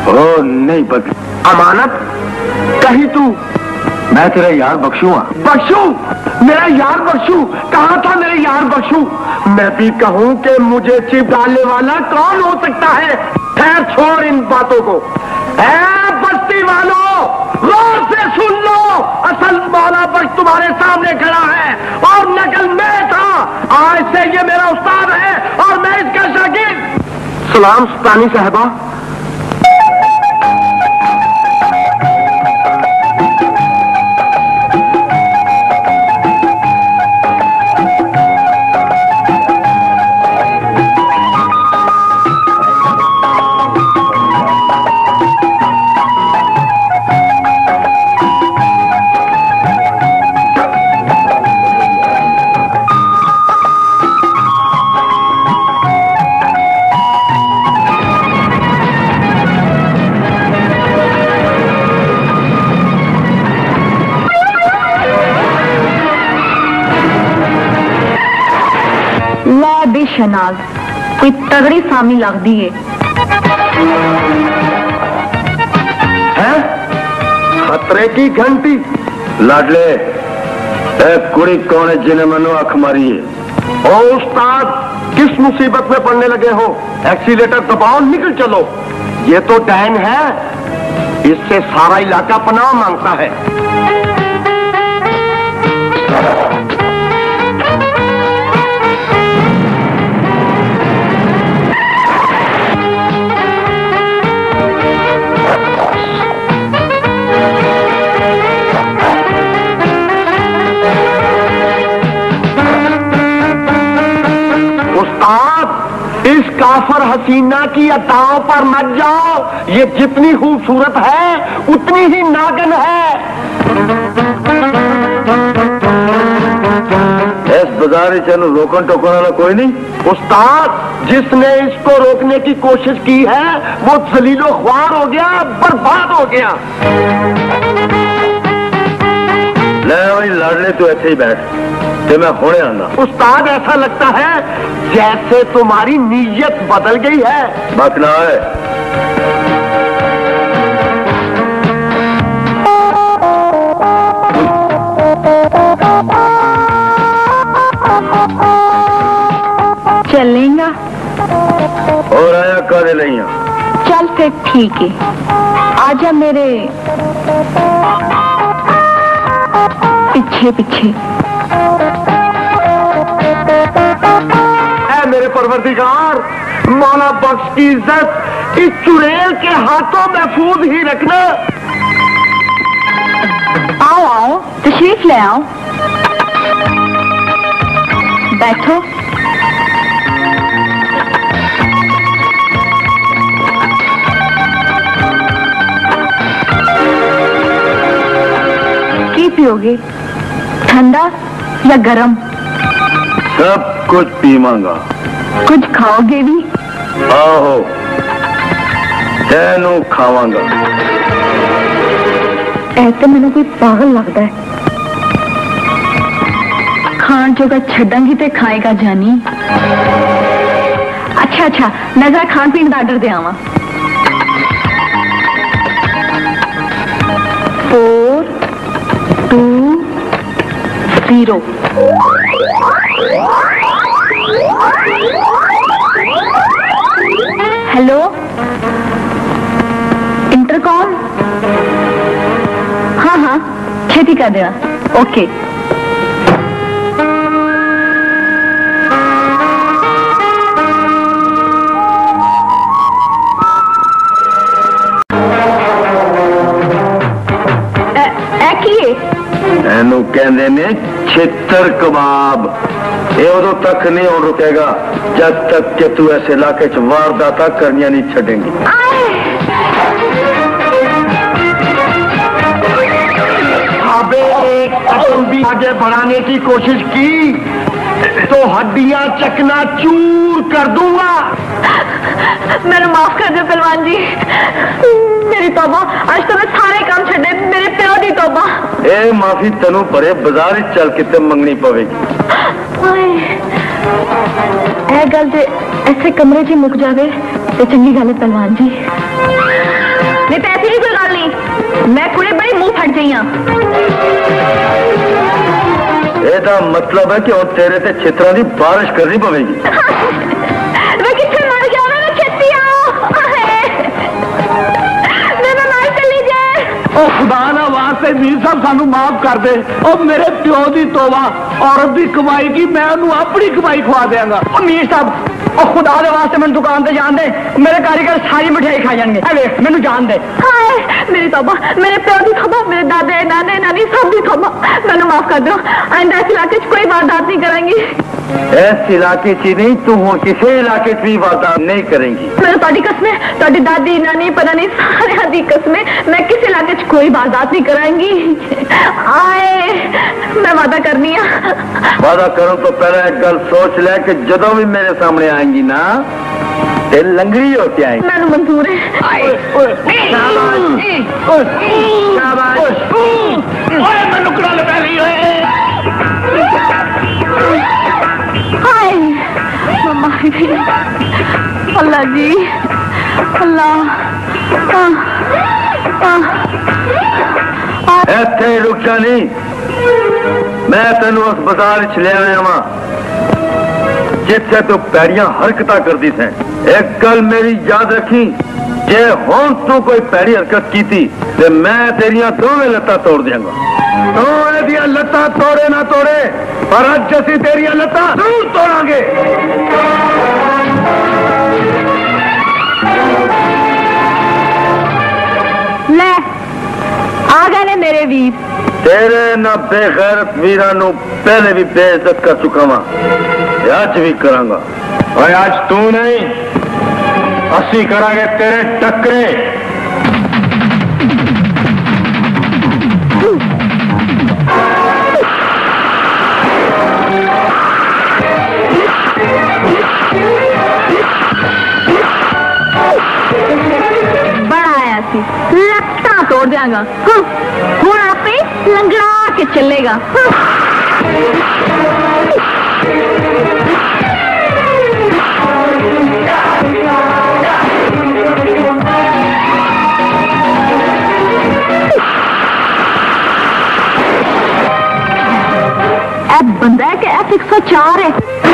वो नहीं बदली अमानत, कहीं तू? मैं तेरा यार बख्शू हाँ। बख्शू? मेरा यार बख्शू? कहा था मेरे यार बख्शू? मैं भी कहूँ कि मुझे चिप डालने वाला कौन हो सकता है? खैर, छोड़ इन बातों को। ऐ बस्ती वालों गौर से सुन लो। असल मौला बख्श तुम्हारे सामने खड़ा है और नकल मैं था। आज से ये मेरा उस्ताद है और मैं इसका शागिर्द। सलाम सुल्तानी साहबा। ਬੇ ਸ਼ਨਾਜ਼ ਕੋਈ ਤਗੜੀ ਸਾਮੀ ਲੱਗਦੀ ਏ है खतरे की घंटी लाडले ए कुड़ी कौन है जिन्हें मनो अख मारी है ओ उस्ताद किस मुसीबत में पड़ने लगे हो एक्सीलेटर दबाओ निकल चलो ये तो डैन है इससे सारा इलाका पनाह मांगता है हसीना की अताओं पर मत जाओ। ये जितनी खूबसूरत है उतनी ही नागन है। इस बाज़ार चैन रोकन टोकन वाला कोई नहीं। उस्ताद जिसने इसको रोकने की कोशिश की है वो जलीलो ख्वार हो गया बर्बाद हो गया। ले भाई लाडले तू ऐसे ही बैठ। ते मैं होने आना उस्ताद ऐसा लगता है जैसे तुम्हारी नीयत बदल गई है। बकना है चलेगा। और आया करे नहीं चल फिर ठीक है। आजा मेरे पीछे पीछे बख्श की इज़्ज़त इस चुड़ैल के हाथों महफूज ही रखना। आओ आओ तशरीफ़ ले आओ। बैठो। की पियोगे? ठंडा या गरम? सब कुछ पीवांगा कुछ खाओगे भी? आहो तेनू खावांगा ऐसे मैंने कोई पागल लगता है खान जोगा छड़ांगी ते खाएगा जानी अच्छा अच्छा मैं जरा खान पीन आर्डर दे आवा four two zero hello? Intercom हाँ हाँ खेती कर देना ओके। ਇਹਨੂੰ ਕਹਿੰਦੇ ਨੇ ਛੇਤਰ ਕਬਾਬ ਇਹ ਉਦੋਂ ਤੱਕ ਨਹੀਂ ਹੋ ਰੁਕੇਗਾ ਜਦ ਤੱਕ ਕਿ ਤੂੰ ਇਸ ਇਲਾਕੇ 'ਚ ਵਾਰਦਾਤਾਂ ਕਰਨੀਆਂ ਨਹੀਂ ਛੱਡੇਂਗੀ अबे एक कदम भी आगे बढ़ाने की कोशिश की तो हड्डियां चकना चूर कर दूंगा मैंने माफ कर दो पहलवान जी मेरी तौबा आज तो मैं सारे काम छड़े मेरे प्यो दी तौबा ਇਹ ਮਾਫੀ ਤੈਨੂੰ ਪਰੇ ਬਾਜ਼ਾਰ 'ਚ ਚੱਲ ਕੇ ਤੇ ਮੰਗਣੀ ਪਵੇਗੀ ਹਾਏ ਇਹ ਗੱਲ ਜੇ ਐਸੇ ਕਮਰੇ 'ਚ ਹੀ ਮੁੱਕ ਜਾਵੇ ਤੇ ਚੰਗੀ ਗੱਲ ਹੈ ਪਹਿਲਵਾਨ ਜੀ ਨਹੀਂ ਪੈਸੇ ਦੀ ਕੋਈ ਗੱਲ ਨਹੀਂ ਮੈਂ ਕੁੜੇ ਬੜੀ ਮੂੰਹ ਫੜ ਗਈ ਹਾਂ ਇਹਦਾ ਮਤਲਬ ਹੈ ਕਿ ਹੁਣ ਤੇਰੇ ਤੇ ਛਿੱਤਰਾਂ ਦੀ ਬਾਰਿਸ਼ ਕਰਨੀ ਪਵੇਗੀ ਮੈਂ ਕਿੱਥੇ ਮਰ ਗਿਆ ਮੈਂ ਛੇਤੀ ਆਓ ਮੇਰਾ ਨਾਲ ਚਲੀ ਜਾਏ ਉਹ ਖੁਦਾ ਨਾ ਵਾਸਤੇ ਵੀਰ ਸਾਹਿਬ ਸਾਨੂੰ ਮਾਫ ਕਰ ਦੇ ਉਹ ਮੇਰੇ ਪਿਓ ਦੀ ਤੋਬਾ ਔਰਤ ਦੀ ਕਮਾਈ ਕੀ ਮੈਂ ਉਹਨੂੰ ਆਪਣੀ ਕਮਾਈ ਖਵਾ ਦਿਆਂਗਾ ਉਹ ਮੀਰ ਸਾਹਿਬ ਉਹ ਖੁਦਾ ਦੇ ਵਾਸਤੇ ਮੈਨੂੰ ਦੁਕਾਨ ਤੇ ਜਾਣ ਦੇ ਮੇਰੇ ਕਾਰੀਗਰ ਸਾਰੀ ਮਠਿਆਈ ਖਾ ਜਾਣਗੇ ਐ ਵੇਖ ਮੈਨੂੰ ਜਾਣ ਦੇ हाय मेरी मेरे प्यो की मेरे दादे नाने नानी सब की माफ़ कर दो आइंदा इस इलाके कोई वारदात नहीं करेंगी। इस इलाके च नहीं तू किसी इलाके भी वारदात नहीं करेंगी। दादी नानी पता नहीं सारे दी कसमें मैं किसी इलाके च कोई वारदात नहीं करांगी। आए मैं वादा करनी है। वादा करूँ तो पहले एक गल सोच लिया कि जदों भी मेरे सामने आएँगी ना दिल लंगड़ी हो। क्या है मैं मंजूर है हाय मम्मा अल्लाह जी। अल्लाह। इतने रुक जा मैं तेन अस्पताल लिया वा। जिससे तो पैरियाँ हरकत कर दी थे। एक गल मेरी याद रखी जे हम तू कोई पैरी हरकत की थी, ते मैं तेरिया दोवे लत्त तोड़ देंगा लत्त दिया तोड़े ना तोड़े पर अज असी तेरिया लत्त ज़रूर तोड़ांगे। आ गए ने मेरे वीर। तेरे ना बेगैरत वीरा पहले भी बेइज्जत कर चुका वा आज भी करांगा और आज तू नहीं असी करांगे तेरे टकरे बड़ा आया लत्त तोड़ देंगा हूँ लंगड़ा के चलेगा। बंदा है कि एफ़ एक सौ चार है।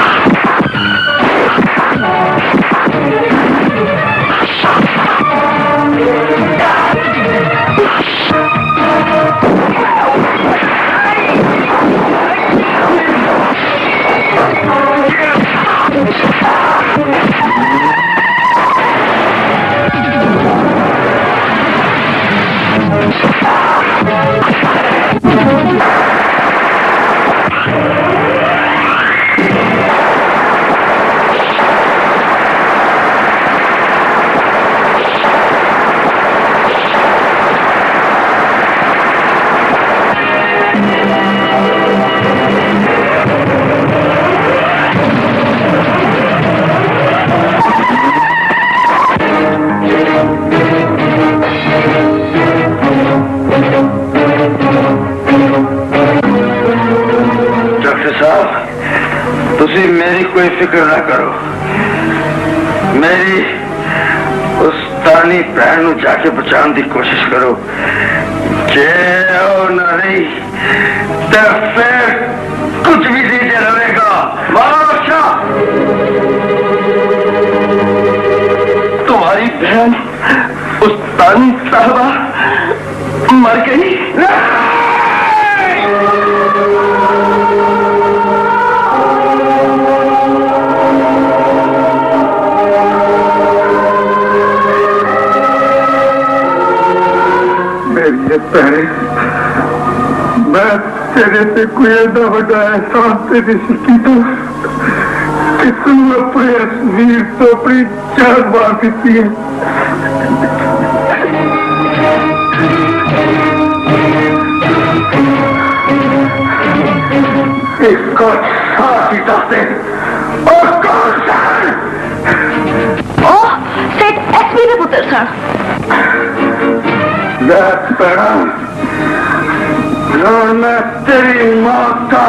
ਨੂੰ ਜਾ ਕੇ ਬਚਾਉਣ ਦੀ ਕੋਸ਼ਿਸ਼ ਕਰੋ ਜੇ ਉਹ ਨਾ ਰਹੀ ਤਾਂ ਫਿਰ ਕੁਝ ਵੀ ਨਹੀਂ ਰਹੇਗਾ ਮਾਸ਼ਾ तुम्हारी बहन उस तानी साहबा मर गई मेरी ये भैने मैं तेरे से कोई ऐसा बड़ा एहसान तेरे से कीता कि तू अपने असवीर तो अपनी जान मार देती है। इसको साथ ही। और कौन सा? ओह सेठ एसपी के पुत्र, सर। मैं पड़ा जो मैं तेरी माँ का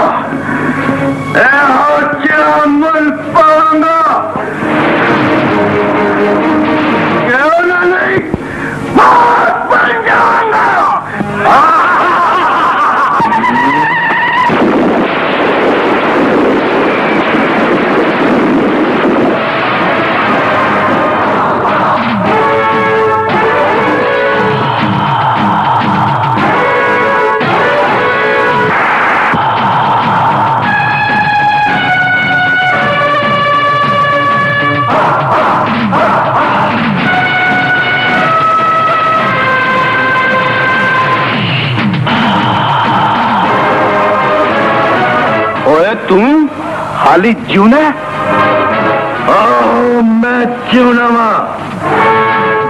खाली जूना आओ मैं जूनावा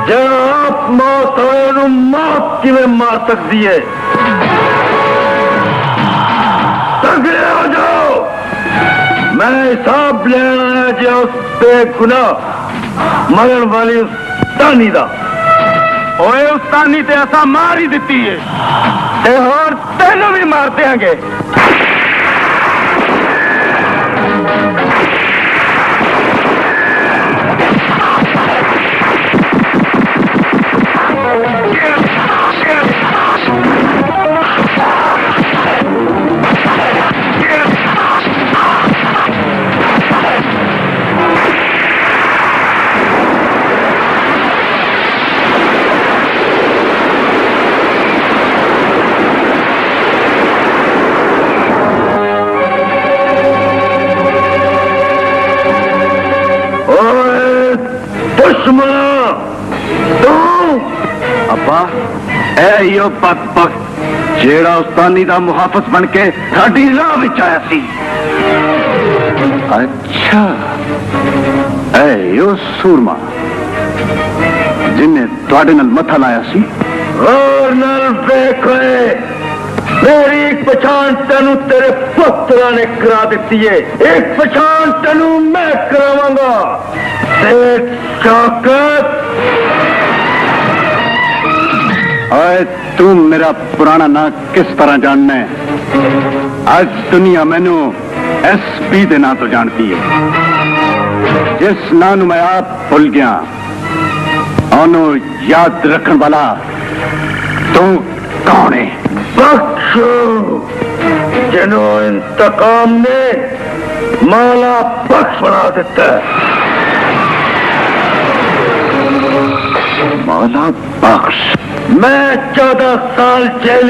जो आप मौत होए मौत किवें मार सकती है जाओ। मैं हिसाब लेना है जो उस बेगुनाह मरण वाली उस तानी का ओए उस तानी ते ऐसा मार ही दी है। और तेनों भी मार देंगे। सुषमा तू जेड़ा उस्तानी दा मुहाफिज बन के साडी राह विच आया सी अच्छा ए सूरमा जिन्हें तुहाडे नाल मथा लाया सी और नाल बेकोए एक पहचान तेनू तेरे पुत्रा ने करा दी है। एक पहचान तेनू मैं करावांगा। तू मेरा पुराना ना किस तरह जानना है? आज दुनिया मैनू एस पी के ना तो जानती है। जिस ਨੂੰ मैं आप भूल गया याद रखने वाला तू कौन है? बख्शो जिन्हों इंतकाम ने माला बख्श बना देता है। मौला बख्श मैं चौदह साल जेल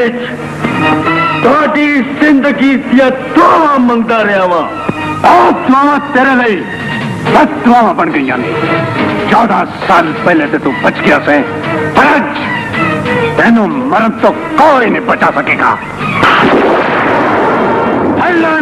थोड़ी ज़िंदगी दिया दुआ मंगता रहा वा। दुआवा तेरे लिए बस दुआवा बन गई चौदह साल पहले से तू बच गया से। पर तेनू मरण तो कोई नहीं बचा सकेगा। अल्लाह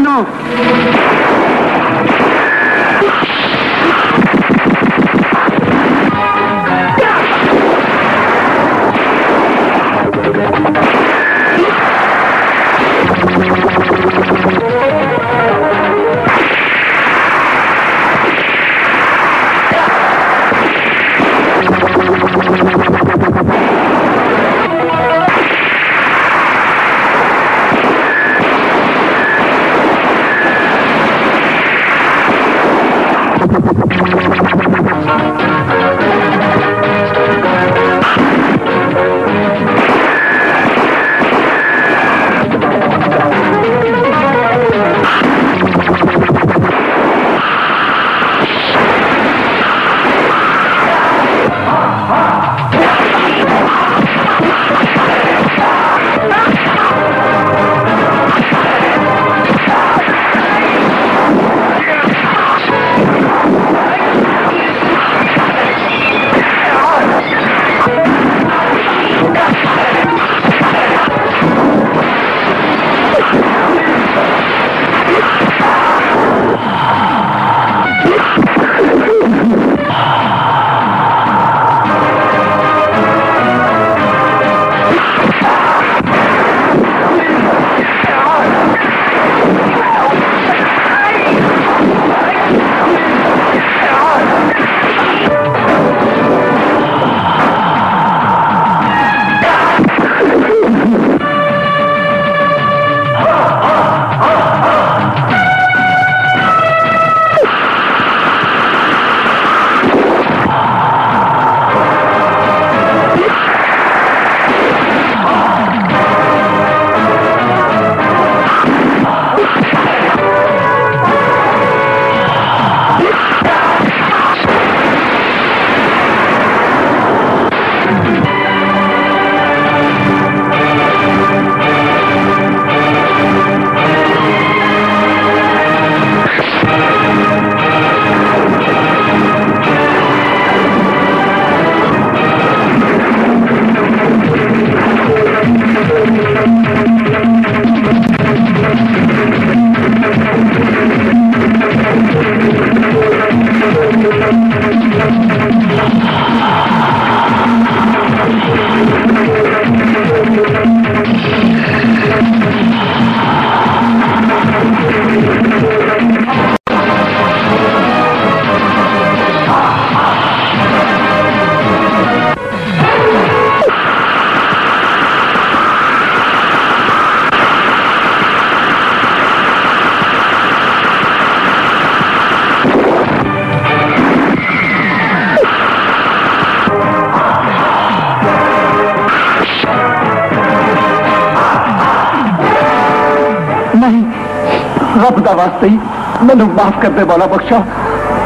ਰੱਬ ਦਾ ਵਾਸਤੇ ਹੀ ਮੈਨੂੰ ਮਾਫ ਕਰ ਦੇ ਮੌਲਾ ਬਖਸ਼ਾ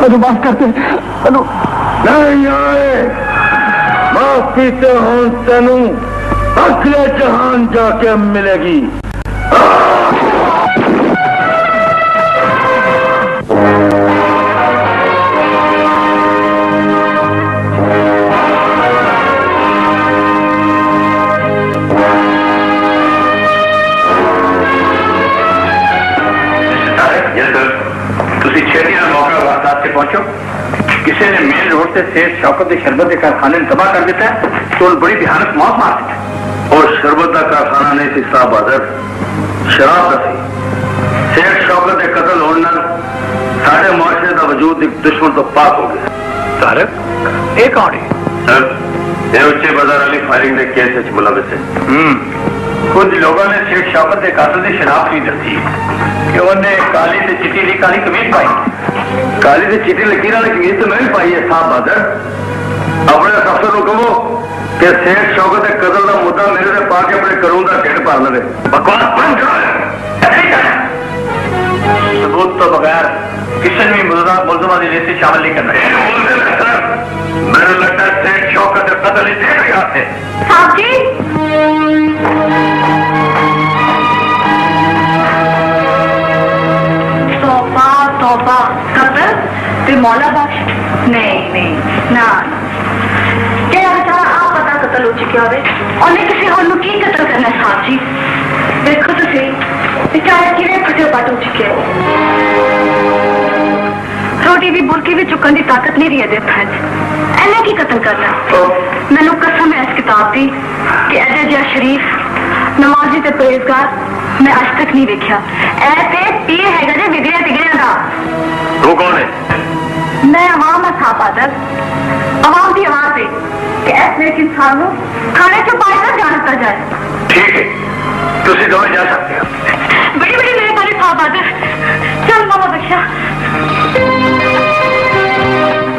ਮੈਨੂੰ ਮਾਫ ਕਰ ਦੇ ਮੈਨੂੰ ਨਹੀਂ ਆਏ ਮਾਫੀ ਤੇ ਹੁਣ ਤੈਨੂੰ ਅਗਲੇ ਜਹਾਨ ਜਾ ਕੇ ਮਿਲੇਗੀ से सेठ शौकत शरबत कारखाने ने तबाह कर देता है तो उन बड़ी भयानक मौत मार देता है। और शरबत का कारखाना ने सिस्सा बदर शराब का सेठ शौकत के कतल होने साढ़े मुआशरे का वजूद एक दुश्मन तो पाक हो गया। तारक एक कौन है। सर ये उच्चे बाज़ार अली फायरिंग के केस मुलविस है। हम्म। कुछ लोगों ने शेख शौकत के कातल की शराब पी दसी कि उन्हें काली से चिटी ली काली कमीज पाई। ਕਾਲੀ ਦੀ ਚਿੱਟੀ ਲਕੀਰ ਵਾਲੀ ਕਮੀਜ਼ ਤਾਂ ਮੈਂ ਵੀ ਪਾਈ ਹੈ ਸਾਹਿਬ ਬਹਾਦਰ ਆਪਣੇ ਅਫਸਰ ਨੂੰ ਕਹੋ ਕਿ ਸੇਠ ਸ਼ੌਕਤ ਦੇ ਕਤਲ ਦਾ ਮੁੱਦਾ ਮੇਰੇ ਤੇ ਪਾ ਕੇ ਆਪਣੇ ਕਰੂੰ ਦਾ ਢਿੱਡ ਭਰ ਲਵੇ बकवास बंद करो सबूत तो बगैर किशन भी मुलजमा की लिस्ट शामिल नहीं करना ਮੈਨੂੰ ਲੱਗਦਾ ਹੈ ਸੇਠ ਸ਼ੌਕਤ ਦੇ ਕਤਲ ਹੀ ਦੇ ਰਿਹਾ ਹੈ साहब जी तौबा फिर मौला बाश नहीं नहीं ना। क्या बेचारा आप पता कतल हो चुके और नहीं तो किसी और की कतल करना साहब जी? देखो तो सही बेचारा कि फटे बट हो चुके हो। रोटी भी बुरकी भी चुकन की ताकत नहीं रही है हज एने की कतल करना? मैनू कसम है इस किताब की कि अजय जहा शरीफ नमाजी से परेजगार मैं आज तक नहीं देखा ऐसे पीर हैगा जे बिगड़िया तिगड़िया का तू कौन है? मैं आवाम था पादर आवाम की आवाज़ है कि ऐसे किसान खाने के बाहर जा कर जाए ठीक है तुम दौड़ जा सकते हो। बड़ी बड़ी मेहरबानी था पादर चल मामा बख्शा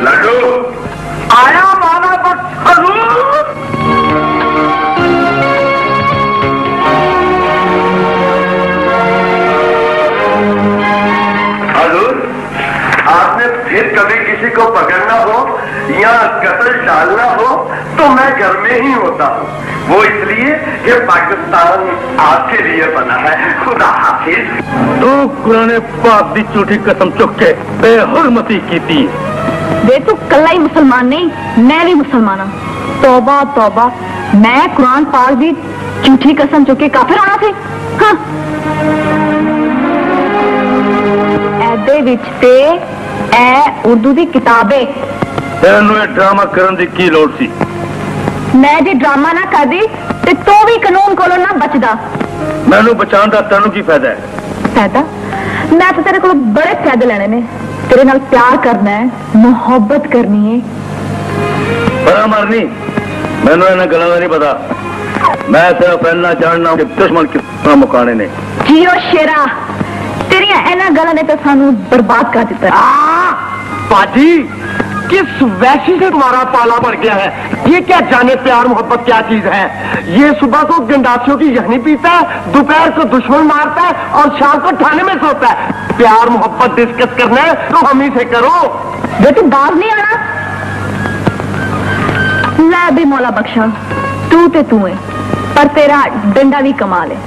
लड्डू। आया किसी को पकड़ना हो या कतल डालना हो तो मैं घर में ही होता हूँ। वो इसलिए कि पाकिस्तान आपके लिए बना है। खुदा हाफिज। दो पुराने पाप दी झूठी कसम चुक के बेहरमती की थी। वे तो कला ही मुसलमान नहीं मैं भी मुसलमान हूँ। तोबा तोबा। मैं कुरान पाक दी झूठी कसम चुके काफिर होना थे। हाँ। ਇਹ ਉਰਦੂ ਦੀ ਕਿਤਾਬ ਹੈ ਤੈਨੂੰ ਇਹ ਡਰਾਮਾ ਕਰਨ ਦੀ ਕੀ ਲੋੜ ਸੀ ਮੈਂ ਜੇ ਡਰਾਮਾ ਨਾ ਕਰਦੀ ਤੇ ਤੂੰ ਵੀ ਕਾਨੂੰਨ ਕੋਲੋਂ ਨਾ ਬਚਦਾ ਮੈਨੂੰ ਬਚਾਉਣ ਦਾ ਤੈਨੂੰ ਕੀ ਫਾਇਦਾ ਹੈ ਫਾਇਦਾ ਮੈਂ ਤਾਂ ਤੇਰੇ ਕੋਲ ਬੜੇ ਫਾਇਦੇ ਲੈਣੇ ਨੇ ਤੇਰੇ ਨਾਲ ਪਿਆਰ ਕਰਨਾ ਹੈ ਮੁਹੱਬਤ ਕਰਨੀ ਹੈ ਬੜਾ ਮਰਨੀ ਮੈਨੂੰ ਇਹਨਾਂ ਗੱਲਾਂ ਦਾ ਨਹੀਂ ਪਤਾ ਮੈਂ ਸਿਰਫ ਇੰਨਾ ਜਾਣਨਾ ਕਿ ਦੁਸ਼ਮਣ ਕਿਸ ਤਰ੍ਹਾਂ ਮੁਕਾਣੇ ਨੇ ਜੀਓ ਸ਼ੇਰਾ ਤੇਰੀਆਂ ਇਹਨਾਂ ਗੱਲਾਂ ਨੇ ਤਾਂ ਸਾਨੂੰ ਬਰਬਾਦ ਕਰ ਦਿੱਤਾ बाजी किस वैसी से तुम्हारा पाला पड़ गया है? ये क्या जाने प्यार मोहब्बत क्या चीज़ है? ये सुबह को गंडासियों की यहनी पीता है दोपहर को दुश्मन मारता है और शाम को थाने में सोता है। प्यार मोहब्बत डिस्कस करना है तो हम ही से करो। बेटी बाहर नहीं आना। ला भी मौला बख्शा तू तो तू है पर तेरा डंडा भी कमाल है।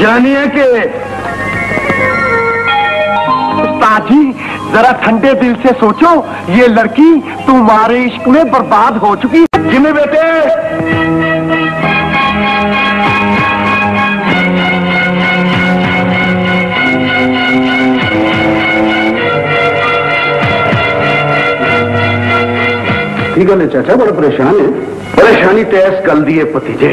जानिए के उस्ताद जी जरा ठंडे दिल से सोचो ये लड़की तुम्हारे इश्क में बर्बाद हो चुकी जिमे बेटे ठीक है चाचा बड़ा परेशान है। परेशानी तो इस गल दी है भतीजे।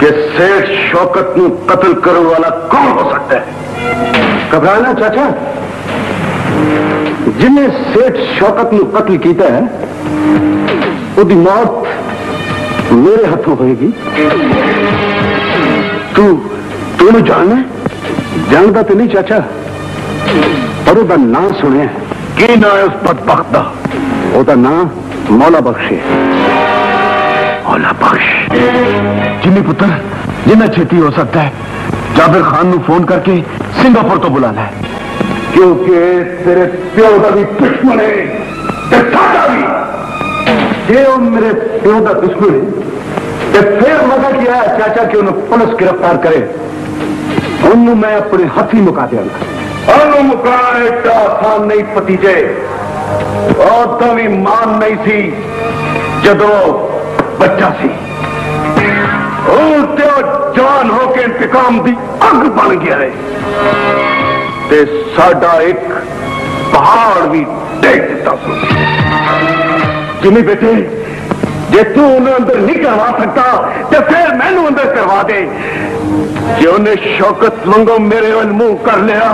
के सेठ शौकत कत्ल करने वाला कौन हो सकता है? घबराना चाचा। जिन्हें सेठ शौकत ने कत्ल किया है मौत मेरे हाथों होगी तू तू तू जानना जानता तो नहीं चाचा पर नाम सुने कि ना उस बदबख्त? का नाम मौला बख्श। है मौला बख्श। जिन्हें पुत्र जिन्हें छेती हो सकता है जाबिर खान फ़ोन करके सिंगापुर तो बुला है। क्योंकि तेरे प्यो का भी दुश्मन है मेरे प्यो का दुश्मन है फिर मज़ा किया चाचा कि उन्हें पुलिस गिरफ़्तार करे। उन्होंने मैं अपने हाथी मुका दिया तो नहीं भतीजे और भी मान नहीं थी, जदों बच्चा सी तो जवान होके इंतकाम की अग बन गया है। ते साडा एक पहाड़ भी टेक दिता जिमी बेटे, जे तू उन्हें अंदर नहीं करवा सकता तो फिर मैं अंदर करवा दे। जे उन्हें शौकत वगों मेरे वाल मुँह कर लिया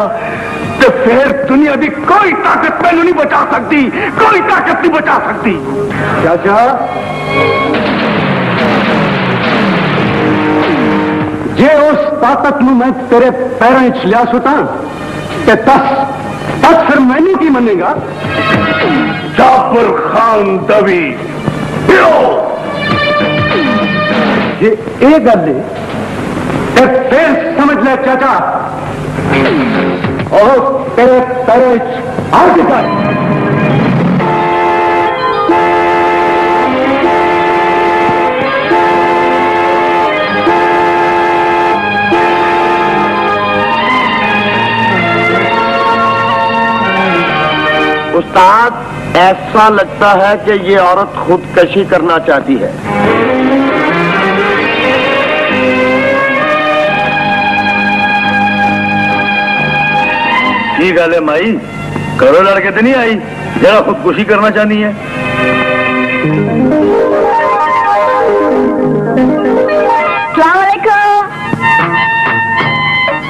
तो फिर दुनिया की कोई ताकत मैनू नहीं बचा सकती, कोई ताकत नहीं बचा सकती। चाचा, जे उस ताकत में मैं तेरे पैरों लिया सुता ते तस तस फिर मैंने की मनेगा? जाफ़र खान दवी। ये एक गल फिर समझ ले चाचा। और तेरे तेरे हर कर उस्ताद ऐसा लगता है कि ये औरत खुदकशी करना चाहती है। की गल है माई? करो लड़के तो नहीं आई जरा खुदकुशी करना चाहनी है।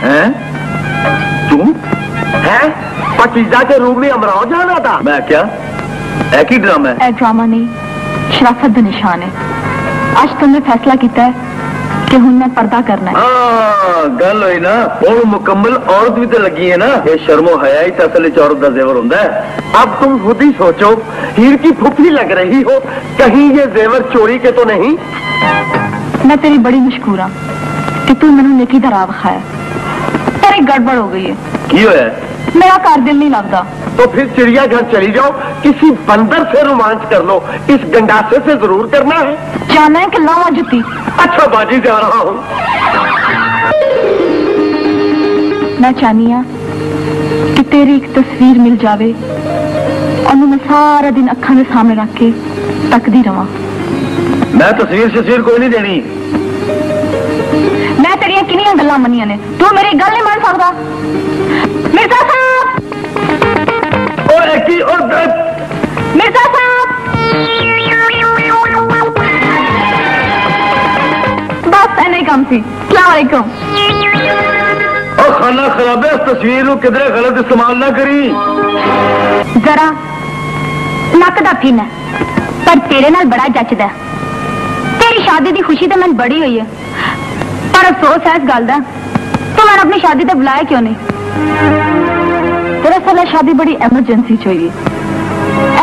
हैं? तू है? पतीजा के रूम में अमराव जाना था। मैं क्या? एक ही ड्रामा है। ड्रामा नहीं शराफत का निशान है। आज तुमने फैसला किया है कि हूँ मैं पर्दा करना है। हाँ गल हुई ना। और मुकम्मल औरत भी तो लगी है ना। ये शर्मो हया ही तो असल च औरत का जेवर होता है। अब तुम खुद ही सोचो हीर की फुफी लग रही हो कहीं ये जेवर चोरी के तो नहीं? मैं तेरी बड़ी मशकूर हाँ कि तू मैंने नेकी राह खाया पर गड़बड़ हो गई है। की होया? मेरा घर दिल नहीं लगता। तो फिर चिड़ियाघर चली जाओ। किसी बंदर से रोमांच कर लो। इस गंडासे से ज़रूर करना है। जाना है कि लावा जुती। अच्छा बाजी जा रहा हूँ। मैं चाहनी हाँ कि तेरी एक तस्वीर मिल जावे और मैं सारा दिन अखा के सामने रख के तकती रवा। मैं तस्वीर शस्वीर कोई नहीं देनी। मैं तेरिया किनिया गल्ला मनिया ने। तू मेरी गल नहीं मान सकता मिर्ज़ा और एक मिर्ज़ा साहब। बस कम सी सलामकुम और खाना खराब है इस तस्वीर को किधरे गलत इस्तेमाल ना करी। जरा नक फिन है पर तेरे नाल बड़ा जचदा। तेरी शादी दी खुशी तो मैंने बड़ी हुई है पर अफसोस है इस गल का तू मैंने अपनी शादी ते बुलाया क्यों नहीं? दरअसल शादी बड़ी एमरजेंसी चाहिए।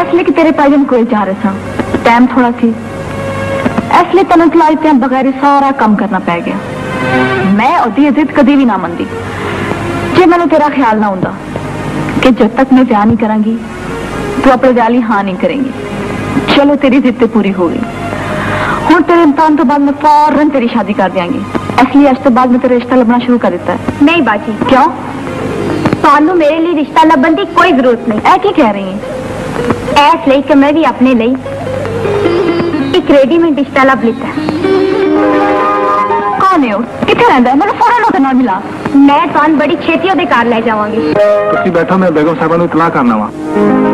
इसलिए कि तेरे पाई कोई जा रहे सा टाइम थोड़ा थी। इसलिए तेन तलाई ते बगैर सारा काम करना पै गया। मैं ओदी इज़्ज़त कभी भी ना मंदी। जे मैं तेरा ख्याल ना होंदा कि जब तक मैं ब्याह नहीं करा तू अपने ब्याह ली हाँ नहीं करेंगी। चलो तेरी जिद पूरी हो गई। हूँ तेरे इम्तान तो बाद मैं फ़ौरन तेरी शादी कर देंगी। इसलिए अच्छ तो बाद मैं तेरा रिश्ता लभना शुरू कर दिता है। नहीं बाजी। क्यों? तो मेरे लिए रिश्ता लबन की कोई ज़रूरत नहीं। ऐ कह रही है? ऐस लिए कि मैं भी अपने लिए एक रेडीमेड रिश्ता लभ लिता कौन है कितने रहा मैं मिला। मैं तो बड़ी छेती कार ले जावगी बैठा, मैं बेगम साहबा इतला करना वा।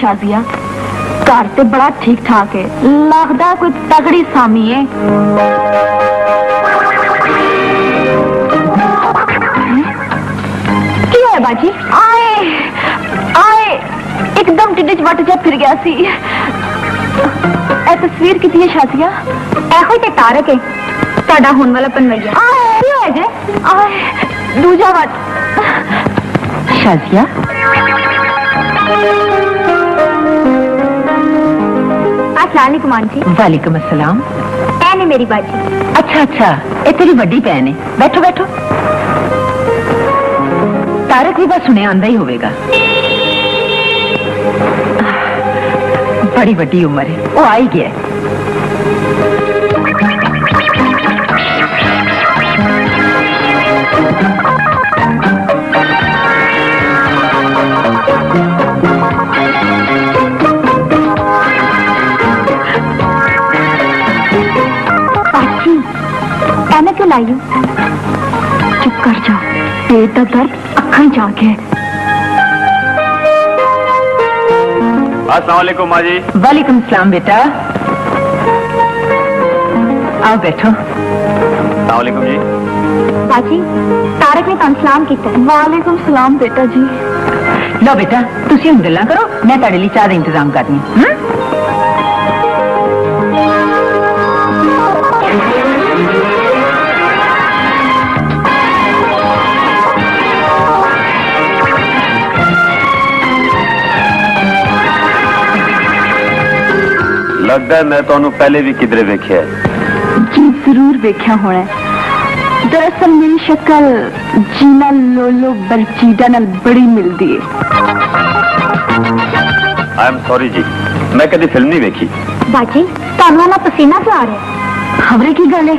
शादिया घर ते बड़ा ठीक ठाक है लगदा कोई तगड़ी सामी है की है बाजी आए आए एकदम टिड्डे च वट जा फिर गया सी ए तस्वीर कितनी है शादिया ਇਹੋ ਹੀ ਤੇ ਤਾਰਕ ਹੈ ਤੁਹਾਡਾ ਹੁਣ ਵਾਲਾ ਪਨਵਈਆ आए की होया जे आए दूजा वट शादिया वालेकुम असलाम भैन है मेरी बाजी। अच्छा अच्छा। ये तेरी बड़ी भैन है। बैठो बैठो। तारक भी बस सुने आंदा ही होगा बड़ी बड़ी उम्र है। वो आई गया लाई हूँ चुप कर जाओ। पेट का दर्द अखन जाके असलाकुम माँ जी। वालेकुम सलाम बेटा। आओ बैठो। वालेकुम जी। बाजी तारक ने तुम सलाम किया वालेकुम सलाम बेटा जी। लो बेटा तुम हम गल करो। मैं तेरे लिए चाह का इंतज़ाम करनी। हूँ लगता है मैं तो पहले भी किधरे देखे जी ज़रूर देखा होना दरअसल मेरी शक्ल जीना लोलो बलचीदा बड़ी मिलती है। आई एम सॉरी जी मैं कभी फ़िल्म नहीं देखी बाजी तुम पसीना तो आ रहा खबरे की गल है?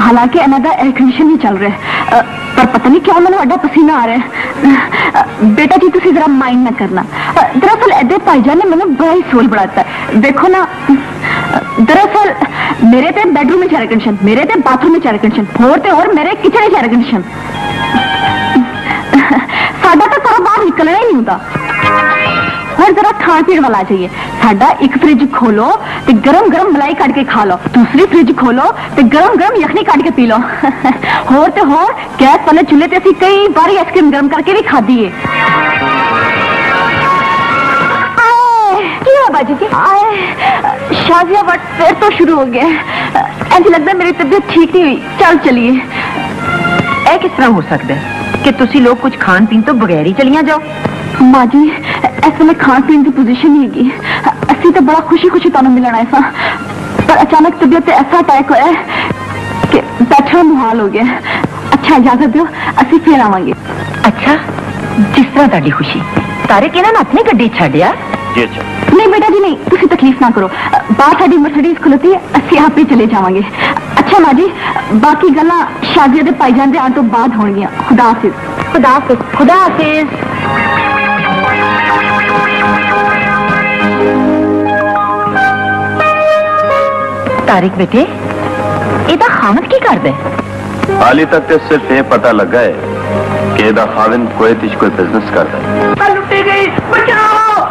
हालाँकि इन्हों एयर कंडीशन ही चल रहा है। पर पता नहीं क्यों मैं पसीना आ रहा है। बेटा जी तुम जरा माइंड ना करना। दरअसल ऐसे भाईजान ने मैंने बड़ा ही सोल बढ़ाता है। देखो ना, दरअसल मेरे पे बेडरूम में चार कंडीशन मेरे पे बाथरूम में चार कंडीशन फोर पे और मेरे किचन में चार कंडीशन साडा तो सारा बाहर निकलना ही नहीं होता। और जरा खान पीन वाला चाहिए साडा एक फ्रिज खोलो ते गरम गरम मलाई काट के खा लो। दूसरी फ्रिज खोलो ते गरम गरम यखनी काट के पी लो। होर ते होर गैस वाले चूल्हे ते असी कई बार आइसक्रीम गरम करके भी खाधी है ਕੀ ਹੋਇਆ ਬਾਜੀ ਜੀ ਆਏ शाजिया वट फिर तो शुरू हो गया है। ऐसे लगता है मेरी तबीयत ठीक नहीं हुई चल चलिए ਇਹ ਕਿਸ ਤਰ੍ਹਾਂ ਹੋ ਸਕਦਾ ਹੈ ਕਿ ਤੁਸੀਂ ਲੋਕ ਕੁਝ ਖਾਣ ਪੀਣ ਤੋਂ ਬਗੈਰ ਹੀ ਚਲੀਆਂ ਜਾਓ माँ जी इस समय खान पीन की पोजीशन नहीं हैगी असि तो बड़ा खुशी खुशी तुम मिलना है सा पर अचानक तबीयत पे ऐसा अटैक होया है कि बैठना मुहाल हो गया अच्छा इजाजत दो असि फिर आवांगे ਅੱਛਾ ਜਿਸ ਤਰ੍ਹਾਂ ਤੁਹਾਡੀ ਖੁਸ਼ੀ ਤਾਰੇ ਕਿਹਨਾਂ ਨੇ ਆਪਣੀ ਗੱਡੀ ਛੱਡਿਆ नहीं बेटा जी नहीं। तुम तकलीफ़ ना करो। बात साड़ी मर्सडीज खुलती है। असि आप ही चले जावे अच्छा माँ जी बाकी गल् शादियों के भाईजान के आने तो बाद हो खुदा हाफिज। खुदा हाफिज। खुदा हाफिज। तारिक बेटे एदा खामद की कर दे। हाली तक तो सिर्फ़ ये पता लगा है कि एदा खाविन कोई तिश कोई बिज़नेस कर रहा है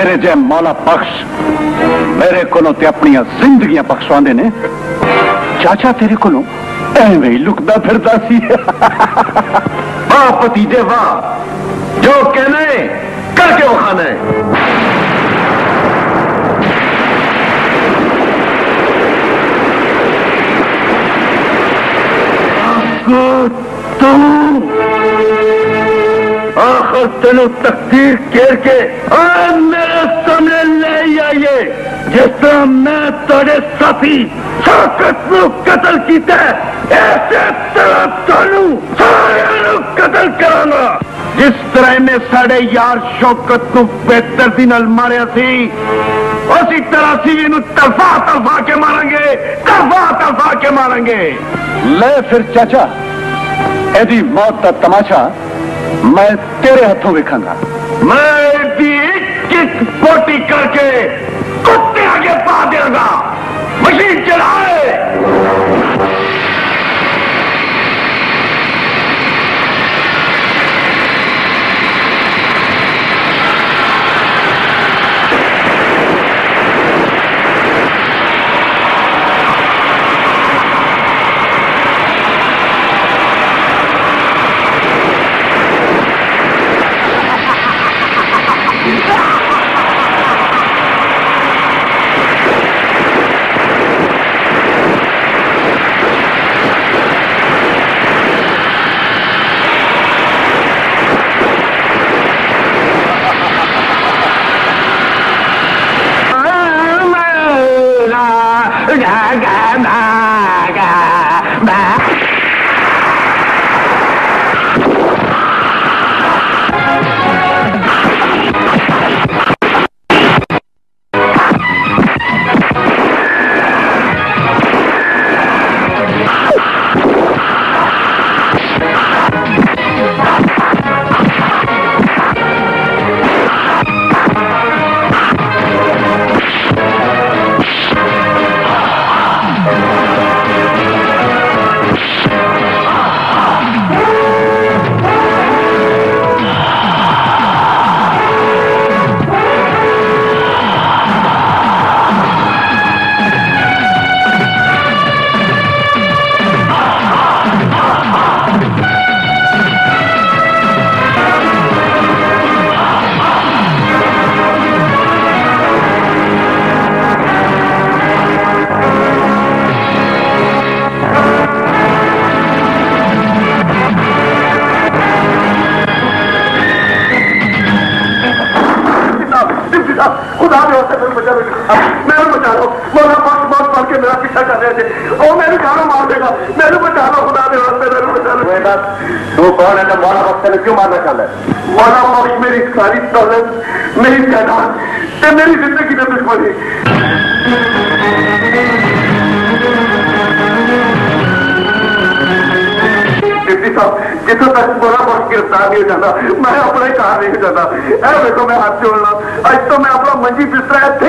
ਓਏ ਤੇਰੇ ਜੇ ਮੌਲਾ ਬਖਸ਼ ਮੇਰੇ ਕੋਲੋਂ ਤੇ ਆਪਣੀਆਂ ਜ਼ਿੰਦਗੀਆਂ ਬਖਸ਼ਵਾਉਂਦੇ ਨੇ ਚਾਚਾ ਤੇਰੇ ਕੋਲੋਂ ਐਵੇਂ ਹੀ ਲੁਕਦਾ ਫਿਰਦਾ ਸੀ ਵਾਹ ਭਤੀਜੇ ਵਾਹ ਜੋ ਕਹਿਣਾ ਹੈ ਕਰਕੇ ਵਿਖਾਣਾ ਹੈ ਤੂੰ तेन तकदीर केर के मेरे सामने ले आइए। जिस तरह मैं तेरे साथी शौकत कतल किया ऐसे तरह तू सारे कतल करांगा। जिस तरह ने साढ़े यार शौकत को बेहतर दिन मारिया सी, उसी तरह सी भी तड़फा तड़फा के मारेंगे तड़फा तड़फा के मारेंगे। ले फिर चाचा यदि मौत का तमाशा मैं तेरे हाथों लिखांगा मैं भी इक्कीस कोटि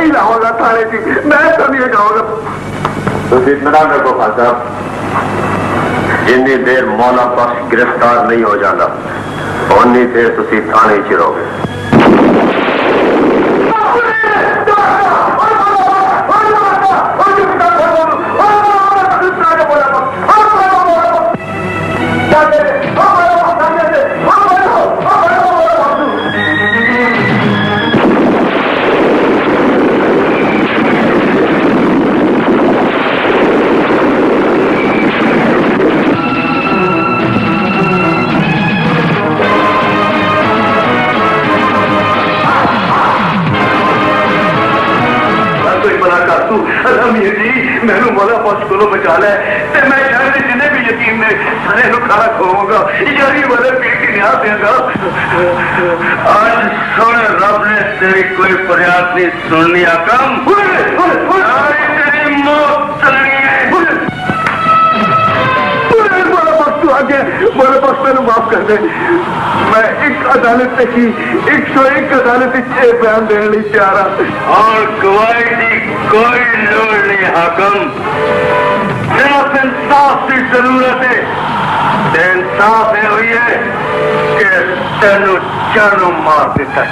ही थाने मैं तो नहीं जाऊँगा। तुम इतना देर मौला पक्ष गिरफ़्तार नहीं हो जाता उन्नी देर तुम थाने च रहोगे गल है तो मैं शायद जिन्हें भी यकीन ने सारे खा खोगा यारी वाले पीर की न्याय देगा। आज सुन, रब ने तेरी कोई फरियाद नहीं सुन लिया कम आगे माफ़ कर दे। मैं एक अदालत की एक सौ एक अदालत बयान देने तैयार हाँ। और गवाही की कोई लोड़ नहीं हाकम सिर्फ़ इंसाफ की ज़रूरत है ते इंसाफ है हुई है कि तेन चारों मार दिता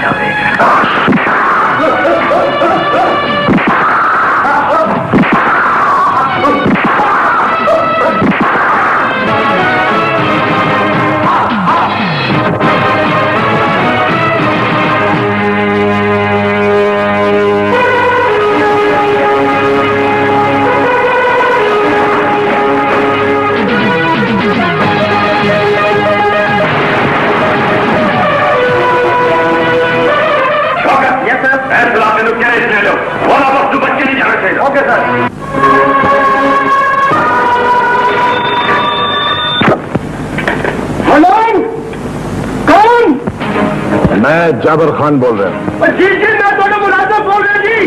मैं जाबर खान बोल रहा हूँ। जी जी मैं दोनों मुलाजम बोल रहे जी।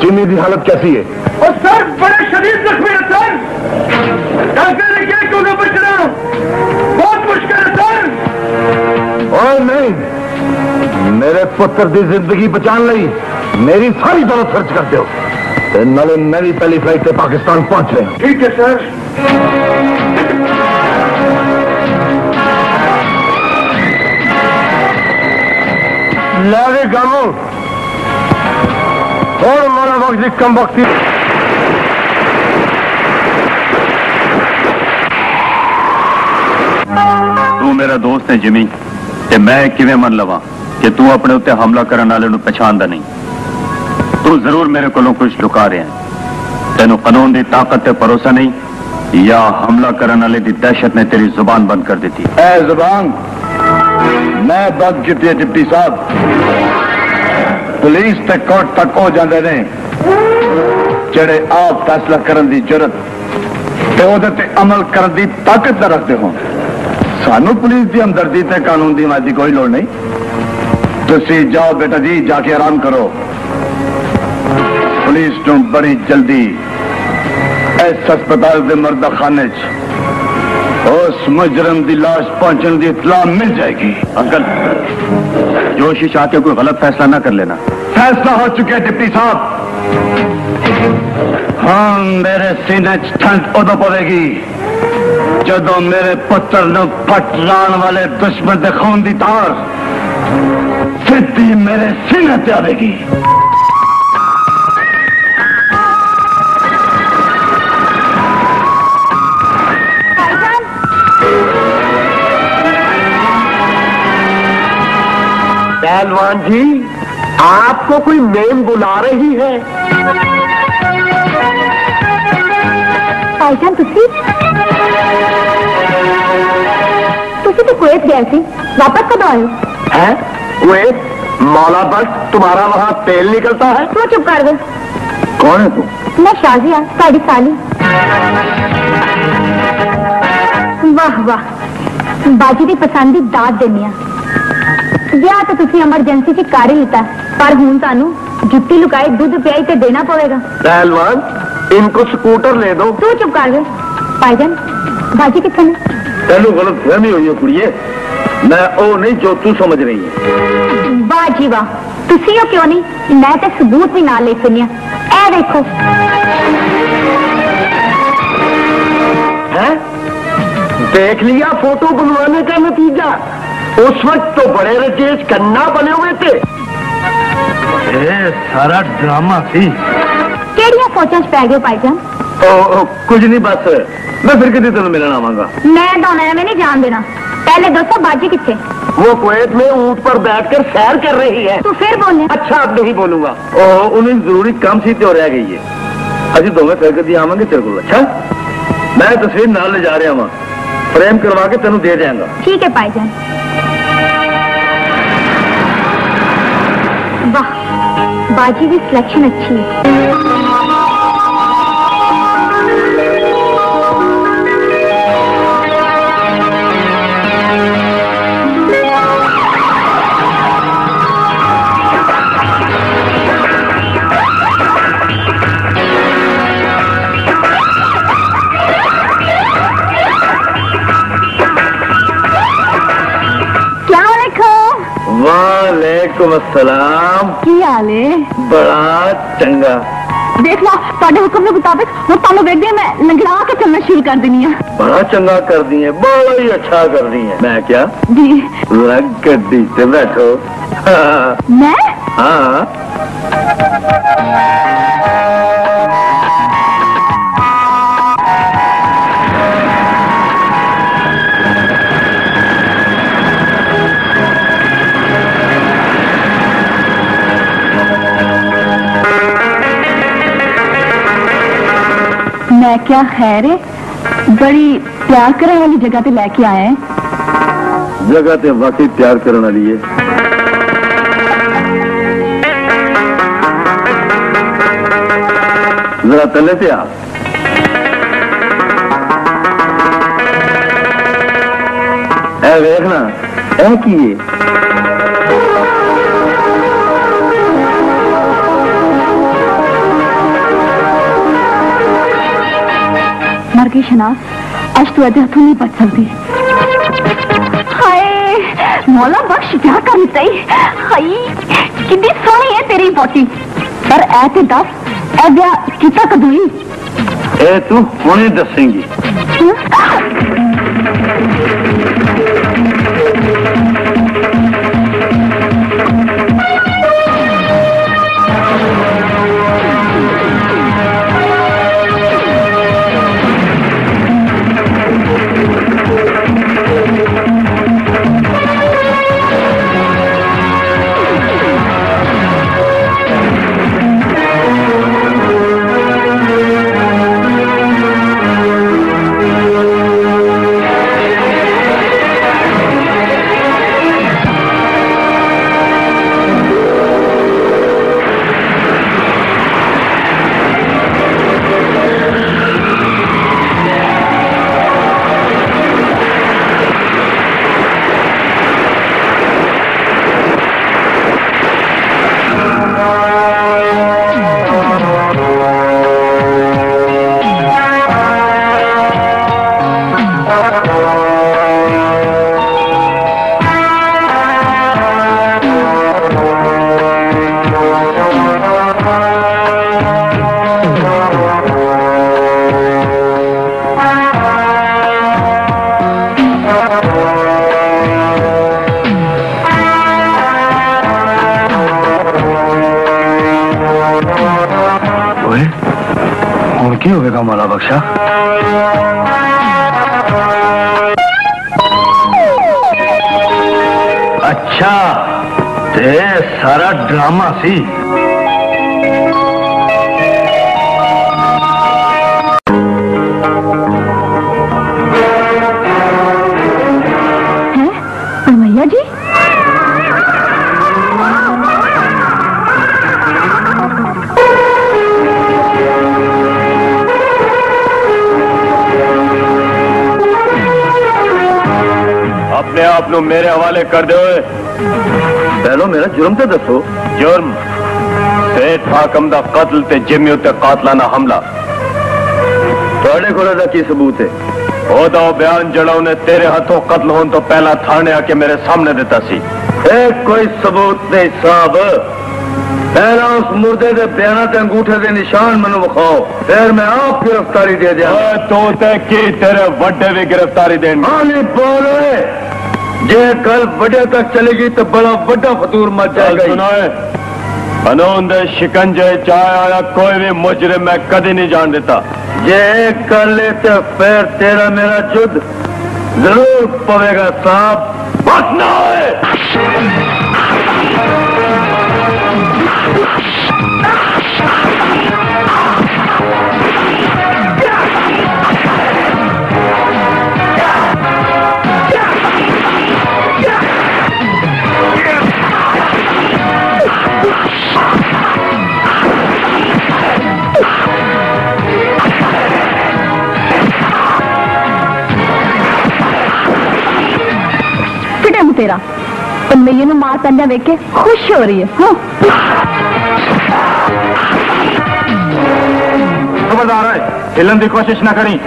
जिमी की हालत कैसी है? और सर बड़े शरीर जख्मी है सर। डॉक्टर ने क्या क्यों बचना बहुत मुश्किल है सर। और नहीं मेरे पुत्र की ज़िंदगी बचाने ਲਈ मेरी सारी दौलत खर्च कर दो ते नाले मैं भी पहली फ़्लाइट से पाकिस्तान पहुँच रहे हूँ। ठीक है sir. Larry Gamu. Oğlum bana bak dikkat bak diye. तू मेरा दोस्त है जिमी ते मैं किवे मन लवा कि तू अपने उत्ते हमला करने वाले नु पहचानदा नहीं तू ज़रूर मेरे को कुछ लुका रहा है तेन कानून की ताकत ते भरोसा नहीं या हमला करने वाले की दहशत ने तेरी ज़ुबान बंद कर दी थी ए ज़ुबान ਮੈਂ ਬੰਦ ਕੀਤੀ ਹੈ ਡਿਪਟੀ ਸਾਹਿਬ ਪੁਲਿਸ ਤੇ ਕੋਰਟ ਤੱਕ ਹੋ ਜਾਂਦੇ ਨੇ ਜਿਹੜੇ ਆਪ ਫੈਸਲਾ ਕਰਨ ਦੀ ਜੁਰਤ ਤੇ ਉਹਦੇ ਤੇ ਅਮਲ ਕਰਨ ਦੀ ਤਾਕਤ ਨਾ ਰੱਖਦੇ ਹੋਣ ਸਾਨੂੰ ਪੁਲਿਸ ਦੀ ਹਮਦਰਦੀ ਤੇ ਕਾਨੂੰਨ ਦੀ ਹਮਾਇਤ ਦੀ ਕੋਈ ਲੋੜ ਨਹੀਂ ਤੁਸੀਂ ਜਾਓ ਬੇਟਾ ਜੀ ਜਾ ਕੇ ਆਰਾਮ ਕਰੋ ਪੁਲਿਸ ਨੂੰ ਬੜੀ ਜਲਦੀ ਇਸ ਹਸਪਤਾਲ ਦੇ ਮਰਦਾਖਾਨੇ 'ਚ उस मुजरम की लाश पहुँचने की इतला मिल जाएगी। अंकल जोशी जोशिश आके कोई गलत फैसला ना कर लेना। फैसला हो चुका है डिप्टी साहब। हाँ मेरे सीने ठंड उदो पवेगी जदों मेरे पुत्र नु फटलाण वाले दुश्मन दिखाने की तार सिद्धि मेरे सीने ते पहलवान जी आपको कोई मेम बुला रही है? तुसी? तो कुवैत गए थे वापस कब आए? हैं? कुवैत मौला बस तुम्हारा वहाँ तेल निकलता है? तू चुप कर दे कौन है तू? मैं शाजिया हाँ, साड़ी साली। वाह वाह। बाजी की पसंद दाद देनी हाँ। ਵਿਆਹ ਤਾਂ ਤੁਸੀਂ ਐਮਰਜੈਂਸੀ 'ਚ ਕਰ ਹੀ ਲਿੱਤਾ ਪਰ ਹੁਣ ਤੁਹਾਨੂੰ ਜੁੱਤੀ ਲੁਕਾਏ ਦੁੱਧ ਪਿਆਈ ਤੇ ਦੇਣਾ ਪਵੇਗਾ पहलवान इनको स्कूटर ले दो ਤੂੰ ਚੁੱਪ ਕਰ ਦੇ ਭਾਈਜਾਨ ਬਾਜੀ ਕਿੱਥੇ ਨੇ तेनू गलत फहमी हुई है कुड़िए मैं ओ नहीं जो तू समझ रही है ਵਾਹ ਜੀ ਵਾਹ ਤੁਸੀਂ ਉਹ ਕਿਉਂ ਨਹੀਂ ਮੈਂ ਤਾਂ ਸਬੂਤ ਵੀ ਨਾਲ ਲੈ ਸੁਣਿਆ ਇਹ ਦੇਖੋ हैं? देख लिया फोटो बनवाने का नतीजा उस वक्त तो बड़े रजेश कन्ना बने हुए थे। ए, सारा ड्रामा थी केड़िया सोचा पै गए भाई जान ओ, ओ, कुछ नहीं बस मैं फिर किसी तेन मिलना आवागा। मैं तो दोनों मैं नहीं जान देना। पहले दोस्तों बाजी कितने वो कुत में ऊँट पर बैठकर सैर कर रही है। तो फिर बोले अच्छा अब नहीं बोलूँगा। ओ, उन्हें ज़रूरी काम सी तो रह गई है। अभी दोवे फिर कभी आवेंगे तेरे को अच्छा मैं तस्वीर ना ले जा रहा वहाँ प्रेम करवा के तेन दे देंगे ठीक है भाई जान बाजी भी सिलेक्शन अच्छी है। वालेकुम अस्सलाम की हाल है बड़ा चंगा देख लो ਤੁਹਾਡੇ ਹੁਕਮ ਦੇ ਮੁਤਾਬਿਕ ਹੁਣ ਤੁਹਾਨੂੰ ਵੇਖਦੇ ਮੈਂ ਲੰਗੜਾ ਕੇ ਚੱਲਣਾ ਸ਼ੁਰੂ ਕਰ ਦਿੰਨੀ ਆ बड़ा चंगा कर दी है बड़ा ही अच्छा कर दी है मैं क्या ਜੀ लग गड्डी से बैठो हाँ, ਮੈਂ हाँ क्या खैर है? बड़ी प्यार करने वाली जगह पे लेके आए हैं। जगह ते वाकई प्यार करने वाली है। जरा तले से आ। ए वेखना ए की है? मर गई शनाज आज तू अदे हथों नहीं बच सकती हाय मौला बख्श क्या कर सही हाय कितनी सोहनी है तेरी पोती। पर ऐ ते दस ऐ ब्याह किता कदूं ए तू हमें दसेंगी की होगा माला बख्शा अच्छा ते सारा ड्रामा सी। अपने आप नु मेरे हवाले कर दे ओए पहलो मेरा जुर्म तो दसो जुर्म सेठ हाकम दा कत्ल ते जिम्मी उत्ते कातलाना हमला ਤੁਹਾਡੇ ਕੋਲ ਦਾ ਕੀ ਸਬੂਤ ਹੈ ਉਹਦਾ ਉਹ ਬਿਆਨ ਜਿਹੜਾ ਉਹਨੇ ਤੇਰੇ ਹੱਥੋਂ ਕਤਲ ਹੋਣ ਤੋਂ ਪਹਿਲਾਂ ਥਾਣੇ ਆ ਕੇ ਮੇਰੇ ਸਾਹਮਣੇ ਦਿੱਤਾ ਸੀ ਇਹ ਕੋਈ ਸਬੂਤ ਨਹੀਂ ਸਾਹਿਬ ਪਹਿਲਾਂ ਉਸ ਮੁਰਦੇ ਦੇ ਬਿਆਨਾਂ ਤੇ ਅੰਗੂਠੇ ਦੇ ਨਿਸ਼ਾਨ ਮੈਨੂੰ ਵਿਖਾਓ ਫਿਰ ਮੈਂ ਆਪ ਗ੍ਰਿਫਤਾਰੀ ਦੇ ਦਿਆਂ ਓਏ ਤੂੰ ਤੇ ਕੀ ਤੇਰੇ ਵੱਡੇ ਵੀ ਗ੍ਰਿਫਤਾਰੀ ਦੇਣ ਹਾਂ ਨਹੀਂ ਬੋਲ ਓਏ जे कल बड़े तक चलेगी तो बड़ा बड़ा फतूर मच जाएगा शिकंजे चाहे आया कोई भी मुजरे मैं कदी नहीं जान देता। जे कर ले तो फिर तेरा मेरा युद्ध ज़रूर पवेगा साहब। बचना है तेरा। तो मेनू मार कंजा वेख के खुश हो रही है हाँ। खबरदार है हिलन की कोशिश ना करी।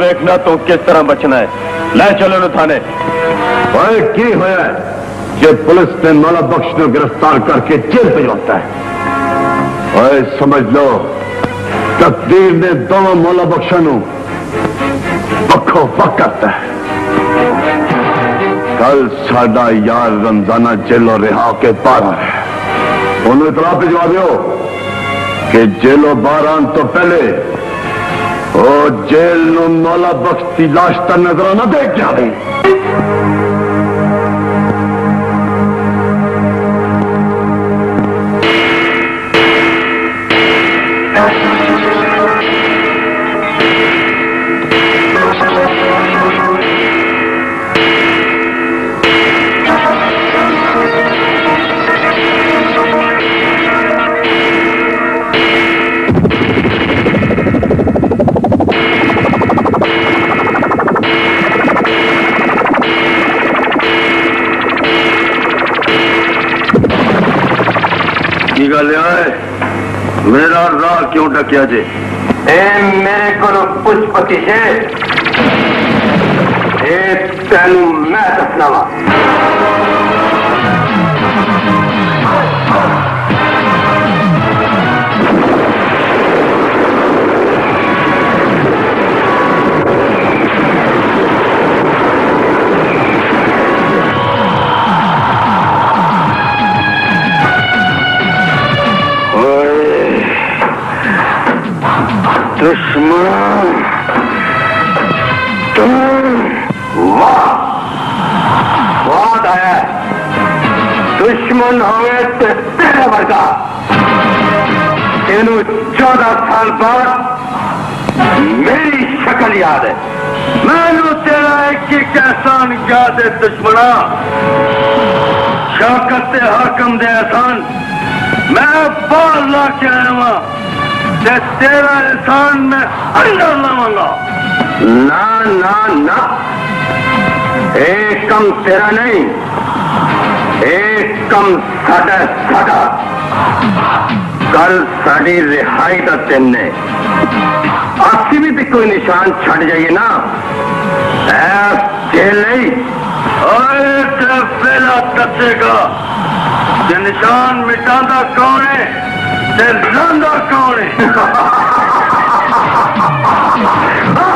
वेखना तो किस तरह बचना है। ले चलो थाने की होया है? ਕੀ ਹੋਇਆ ਜੇ ਪੁਲਿਸ ਨੇ ਮੌਲਾ ਬਖਸ਼ ਨੂੰ गिरफ्तार करके जेल भिजवाता है ओए समझ लो तकदीर ने दोनों मौला बख्शा ਨੂੰ ਵੱਖੋ ਵੱਖ ਕਰਤਾ ਹੈ ਕੱਲ ਸਾਡਾ ਯਾਰ ਰਮਜ਼ਾਨਾ ਜੇਲੋਂ ਰਿਹਾ ਕੇ ਬਾਹਰ ਆ ਰਿਹਾ ਹੈ। ਉਹਨੂੰ ਇਤਲਾਹ ਭਿਜਵਾ ਦਿਓ ਕਿ ਜੇਲੋਂ ਬਾਹਰ ਆਉਣ ਤੋਂ ਪਹਿਲੇ ਉਹ ਜੇਲ ਨੂੰ ਮੌਲਾ ਬਖਸ਼ ਦੀ ਲਾਸ਼ ਤਾਂ ਨਜ਼ਰ ਨਾ ਦੇਖ ਜਾਵੇ यार राह क्यों डकिया जे ए, मेरे को तो पुष्पति है। ए, तेन मैं दसना वा दुश्मन तुम बहुत दुश्मन तेरे वर्गा। तेन चौदह साल बाद मेरी शकल याद है। मैनू तेरा एक ही एहसान याद है दुश्मना। शौकत हाकम दे एहसान मैं बाल ला के आया वहाँ से तेरा इंसान में अंदर न ना ना ना। एक कम तेरा नहीं, एक कम सटे सटा कल साड़ी रिहाई का दिन ने असी भी कोई निशान छड़ जाइए ना। ऐसा नहीं। और तेरा निशान मिटाता कौन है? del London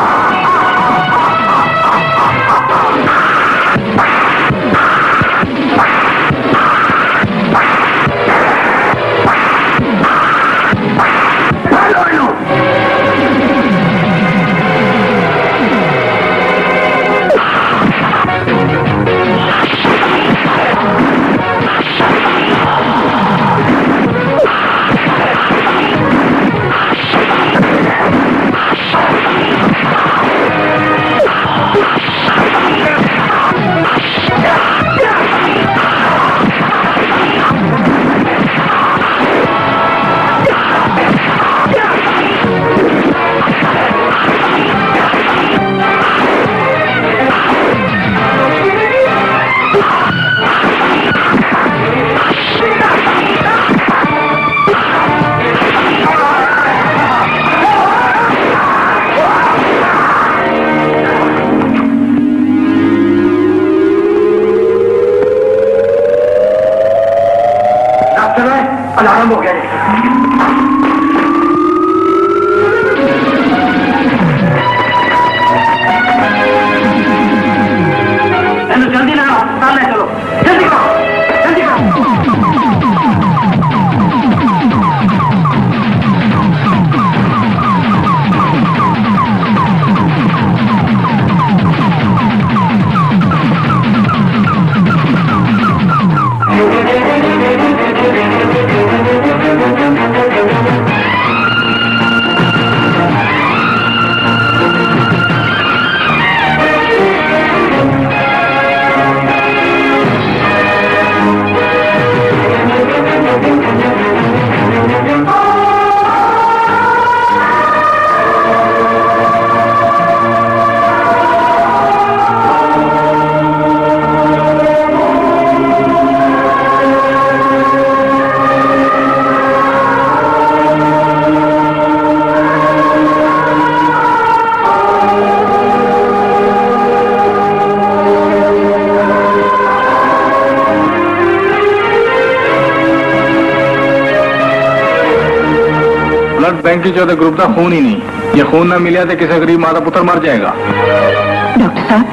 की चौथे ग्रुप का खून ही नहीं। जो खून ना मिले तो किसी गरीब माता पुत्र मर जाएगा। डॉक्टर साहब।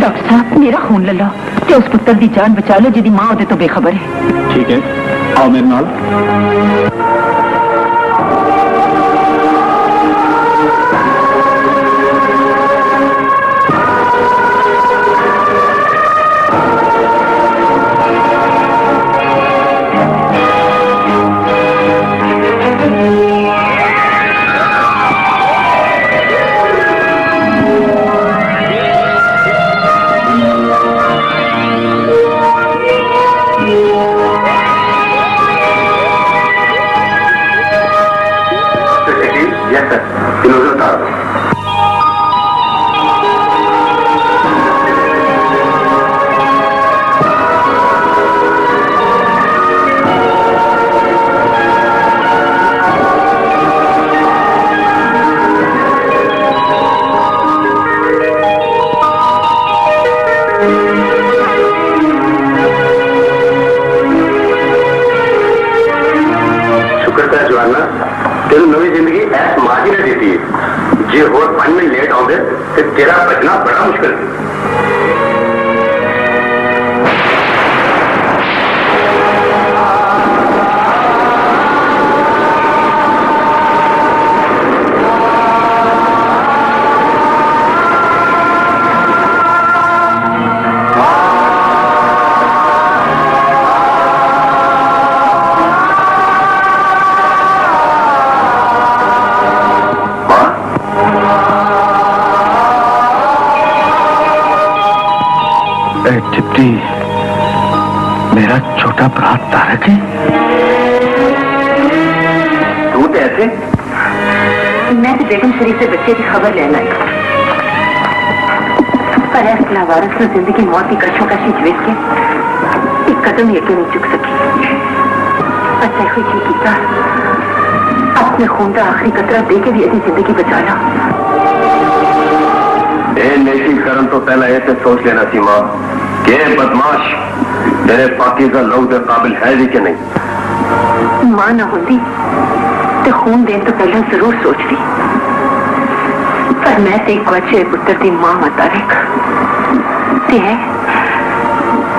डॉक्टर साहब मेरा खून ले लो। ते उस पुत्र की जान बचा लो जिदी माँ तो बेखबर है। ठीक है। आओ उनका आखिरी कतरा देके भी अपनी ज़िंदगी बचाया। करण तो पहला ये सोच लेना थी माँ के बदमाश? मेरे पाकि लोग के काबिल है भी कि नहीं? माँ ना होती तो खून देने तो पहले ज़रूर सोच ली पर मैं तो एक बच्चे पुत्र की माँ मुताबिक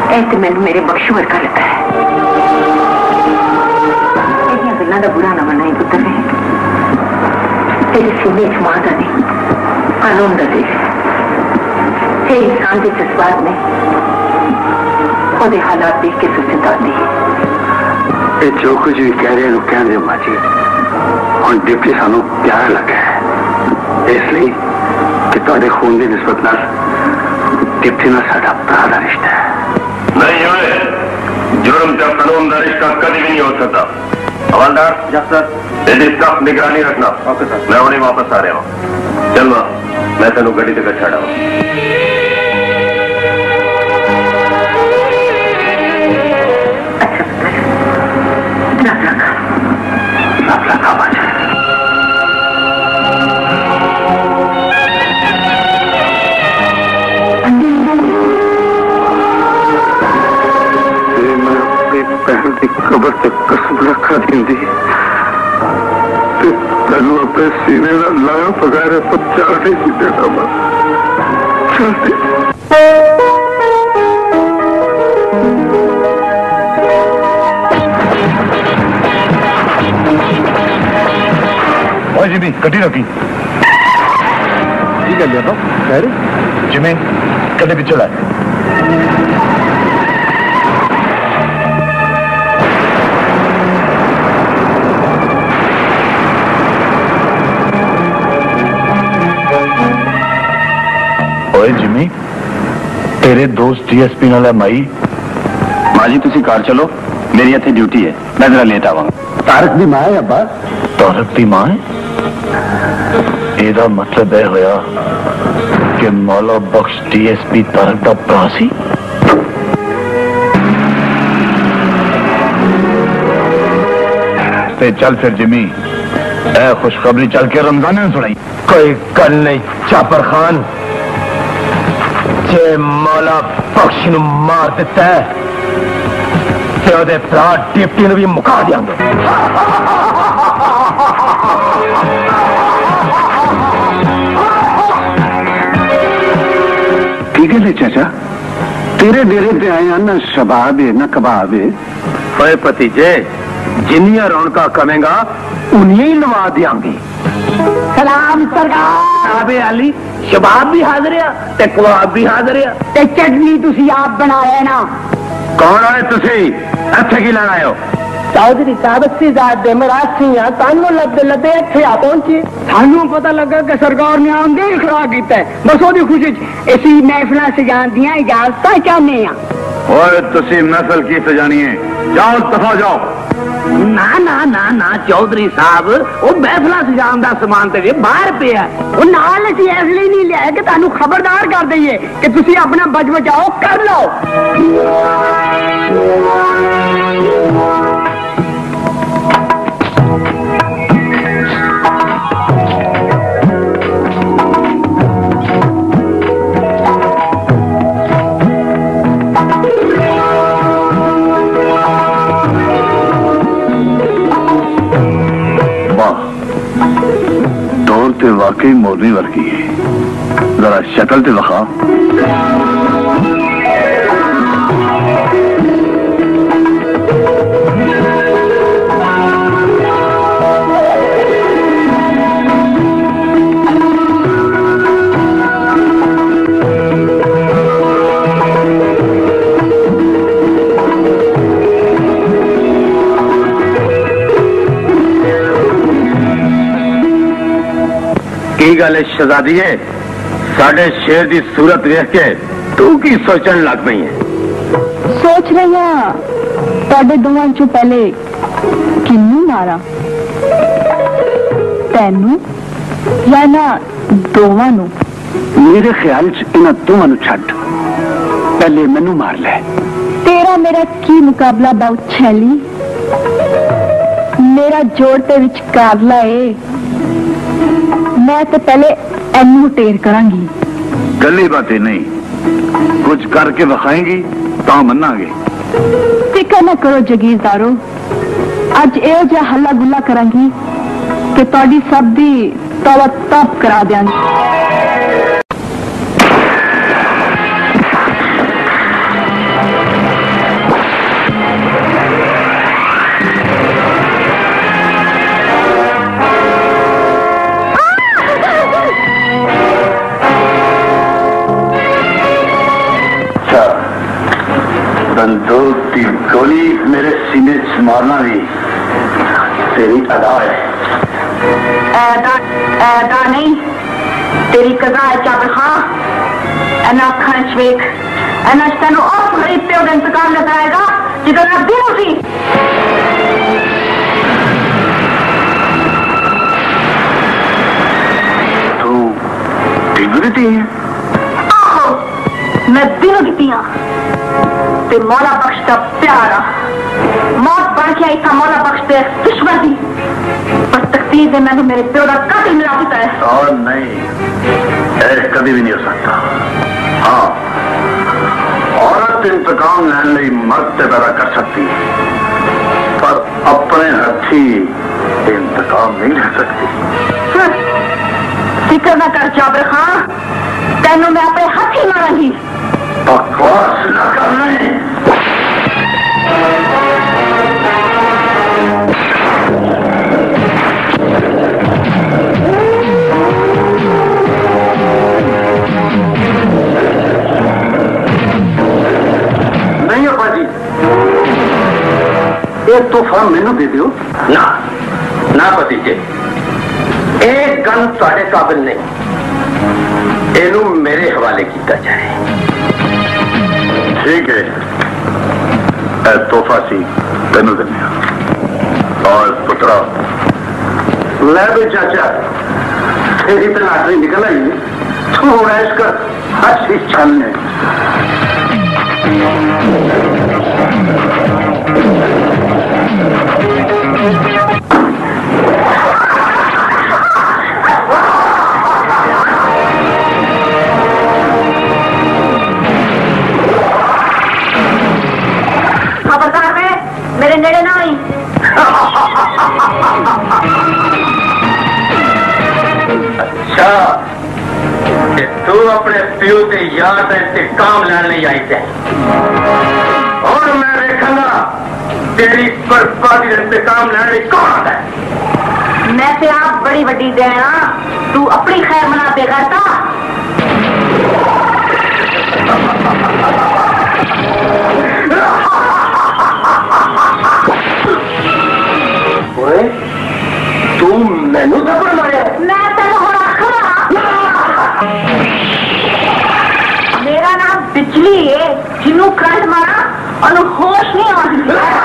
है तो मैं मेरे बख्शू वर्गा लगता है। गलों का बुरा ना मना ही पुत्र है। तेरे सीने छुआ का नहीं कानून का देश है इंसान के जज्बात में खुद हालात देख के सुचित आती है जो कुछ भी कह रहे हैं कह रहे माँ जी हम डिप्टी सानू प्यार लगा है। इसलिए कि थोड़े खून की निस्बत न डिप्टी ना साढ़ा भरा का रिश्ता है। नहीं हो। जुर्म का कानून का रिश्ता कभी भी नहीं हो सकता। हवलदार जब सर ਇਹਦੇ ਸਟਾਫ ਨਿਗਰਾਨੀ ਰੱਖਣਾ ਓਕੇ ਸਰ ਮੈਂ ਹੁਣੇ ਵਾਪਸ ਆ ਰਿਹਾ ਹਾਂ ਚਲ ਵਾ ਮੈਂ ਤੈਨੂੰ ਗੱਡੀ ਤੇ ਕੱਛਾੜਾ पहन की कबर तक कसम रखा दी तेनों अपने सीने का लाया बगैर सब चलने की देना वा कह रही जिमें कदे पिछड़ा ਤੇਰੇ ਦੋਸਤ ਡੀਐਸਪੀ ਨਾਲ ਹੈ ਮਾਈ माँ जी तुसी कार चलो मेरी इतने ड्यूटी है मैं जरा लेट आवांगा ਤਾਰਕ ਦੀ ਮਾਂ ਹੈ ਅੱਬਾ ਤਾਰਕ ਦੀ ਮਾਂ ਹੈ ਇਹਦਾ ਮਤਲਬ ਇਹ ਹੋਇਆ ਕਿ ਮੌਲਾ ਬਖਸ਼ ਡੀਐਸਪੀ ਤਾਰਕ ਦਾ ਭਰਾ ਸੀ ਤੇ ਚੱਲ ਫਿਰ ਜਿਮੀ ਇਹ ਖੁਸ਼ਖਬਰੀ ਚੱਲ ਕੇ ਰਮਜ਼ਾਨ ਨੂੰ ਸੁਣਾਈ कोई गल नहीं चापर खान जे मौला बख्श ਨੂੰ ਮਾਰ ਦਿੱਤਾ ਹੈ, ਤੇ ਉਹਦੇ ਭਰਾ ਡਿਪਟੀ ਨੂੰ ਵੀ ਮੁਕਾ ਦਿਆਂਗੇ की गल है चाचा तेरे डेरे पे आया ना शबाब है ना कबाब है ਓਏ ਭਤੀਜੇ ਜਿੰਨੀਆਂ ਰੌਣਕਾਂ ਕਵੇਂਗਾ ਉਨੀਆਂ ਹੀ ਲਵਾ ਦਿਆਂਗੇ सलाम सरकार। अली शबाब भी हाजिर ते कबाब भी हाजिर ते चटनी तुसी आप बनाया ना। कौन आए तुसी? अच्छे की लड़ आयो चौधरी साहब अस्सी जात दे मराज सिंह तानू लबदे लबदे इथे आ पहुँचे। थानू पता लगा कि सरकार ने आमदनी खड़ा कीता किया बस वो खुशी इसी महफिला से जान इजाज़त चाहते हैं और तुसी महफिल की सजानी है। जाओ दफ़ा जाओ। ਨਾ ਨਾ ਨਾ ਨਾ ਚੌਧਰੀ ਸਾਹਿਬ ਉਹ ਮਹਿਫਲਾਂ ਸਜਾਉਣ ਦਾ ਸਮਾਨ ਤੇ ਵੀ ਬਾਹਰ ਪਿਆ ਉਹ ਨਾਲ ਅਸੀਂ ਇਸ ਲਈ ਨਹੀਂ ਲਿਆਏ ਕਿ ਤੁਹਾਨੂੰ ਖਬਰਦਾਰ ਕਰ ਦਈਏ ਕਿ ਤੁਸੀਂ ਆਪਣਾ ਬਚ ਬਚਾਓ ਕਰ ਲਓ वाकई मोरनी वर्गी है। जरा शक्ल तो वखा सही गल शहजादी है साढ़े शेर की सूरत वेख के तू की सोच लग पी है? सोच रही हाँ। दोवान चो पहले कि मारा? तेन या ना दोवान मेरे ख्याल इन्हों दोवान छले मैं मार ले। तेरा मेरा की मुकाबला बहुत छैली? मेरा जोड़ते कारला है मैं तो पहले अनू टेर करांगी। गली बातें नहीं। कुछ करके बखाएँगी तो मनागे फ़िक्र ना करो जगीरदारो। अज ए हल्ला गुला करांगी कि सब की तवा तप करा देंगी मारना भी तेरी अदा है। ऐदा ऐदा नहीं। तेरी है खां। एना एना तेन गरीब प्यो का इंतकाम तू डिग्री दी है आहो मैं दिनों दी पे मौला बख्श का प्यारा। मौत बढ़ गया इसका मौला बख्श पे किश्वर दी पर तकदीर ने मैंने मेरे प्यो का कत्ल मिला दिया है। और नहीं ऐसा कभी भी नहीं हो सकता। हाँ औरत इंतकाम लेने लिए मर्द से पैदा कर सकती। है पर अपने हथी इंतकाम नहीं ले सकती। फ़िक्र ना कर जाबर खान तेनों मैं अपने हाथी ही बकवास न करने एक तोहफा मैनू दे दियो। ना ना भतीजे एक गन ताड़े काबिल नहीं। मेरे हवाले किया जाए। ठीक है तोहफा सी तेनू दिने और पुत्रा ले भी चाचा तेरी तो लाटरी निकल आई थोड़ा इसका हँसी छलने खबरदार मेरे नेड़े अच्छा ते तू अपने प्यो ते यार का इंतकाम लेने नहीं आई थे और मैं देखूँगा तेरी बर्बादी का इंतकाम लेने कौन आता है? मैं ते आप बड़ी वड्डी देना तू अपनी खैर मना पे करता ओए तू मैनू थप्पड़ मारे मैं तेन हो मेरा नाम बिजली है जिन्हों करंट मारा और होश नहीं आती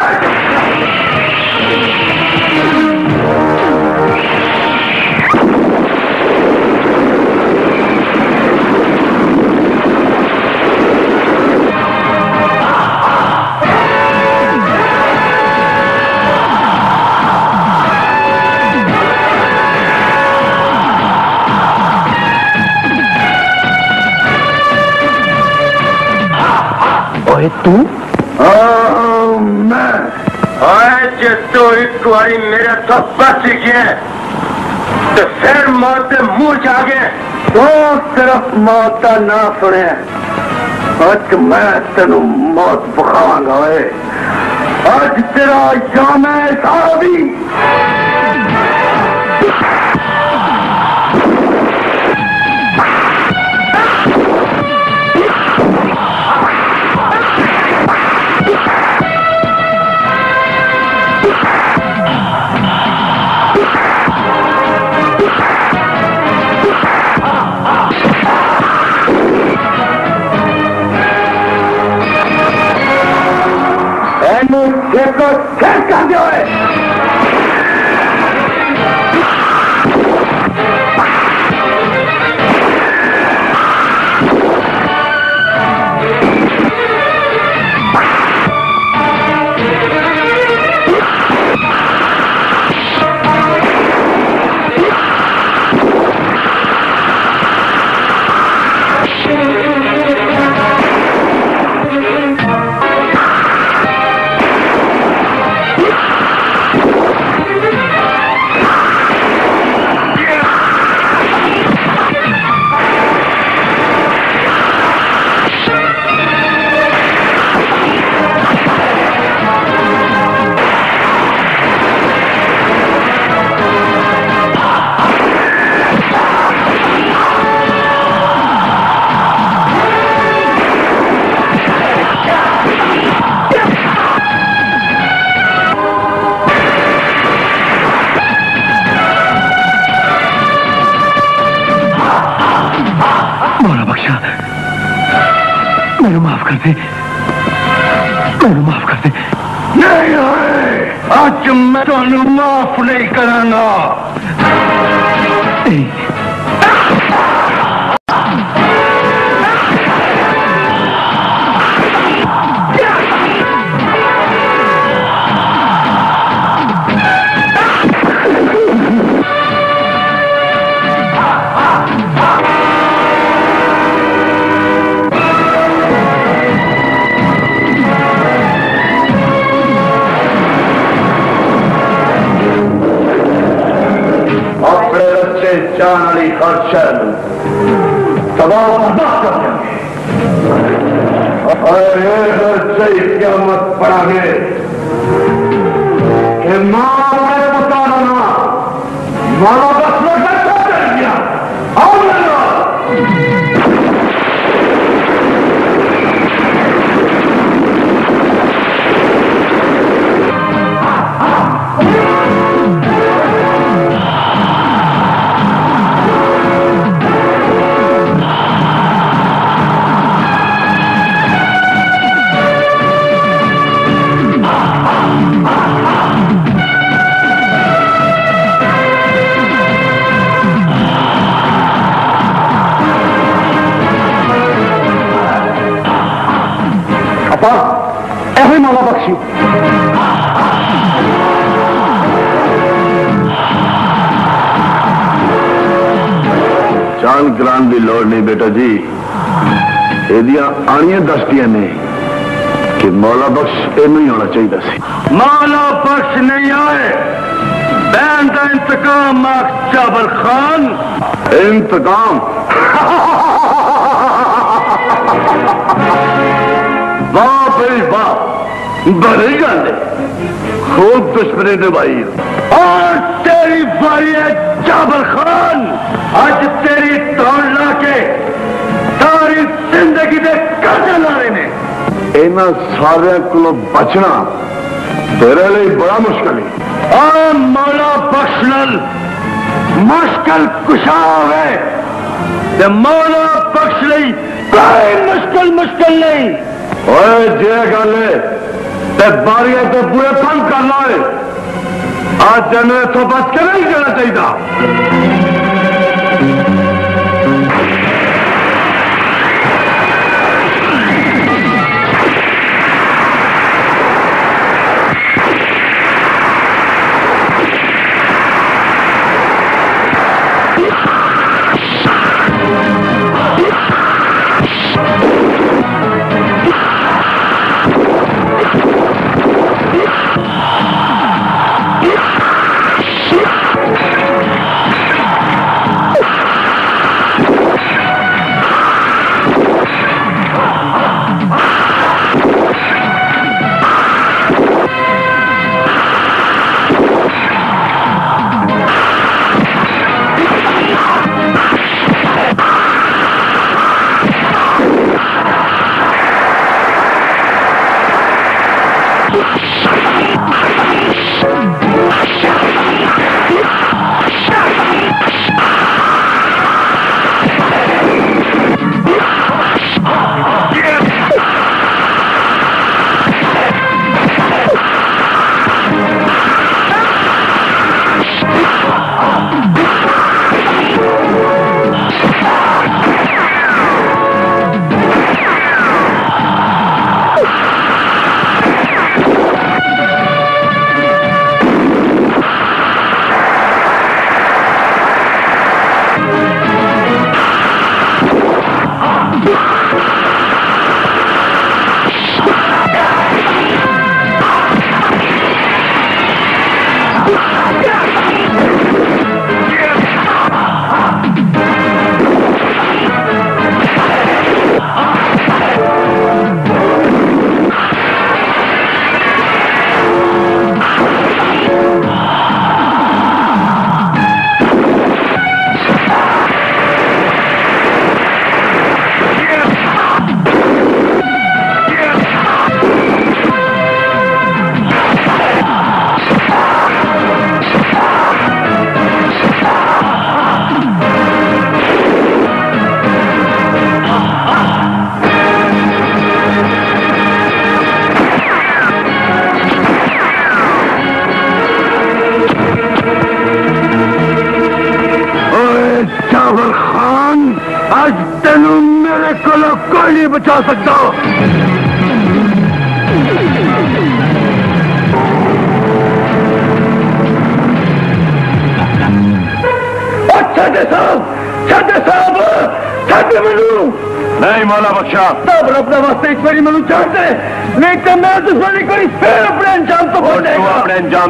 ओए तू? आज तो मेरे तो फिर मौत मुँह जागे तो सिर्फ़ मौत ना सुने। मैं तेन मौत बखावांगा ओए। तेरा जाम साहबी देखो चेक कर दियो है इंतकाम भाई वाह बड़ी गल खूब दुश्मनी निभाई और तेरी बारी है चावल खान आज तेरी तौड़ ला के सारी ज़िंदगी दे कर्जे लाने ने इन्हों सारे को बचना तेरे लिए बड़ा मुश्किल है आ मौला बख्शनल मुश्किल कुशा है। ते मौला बख्श नहीं, कोई मुश्किल मुश्किल नहीं। जे गल है ते बारियाँ तो बुरे बंद कर लो आज जने तो बच के नहीं जाना चाहिए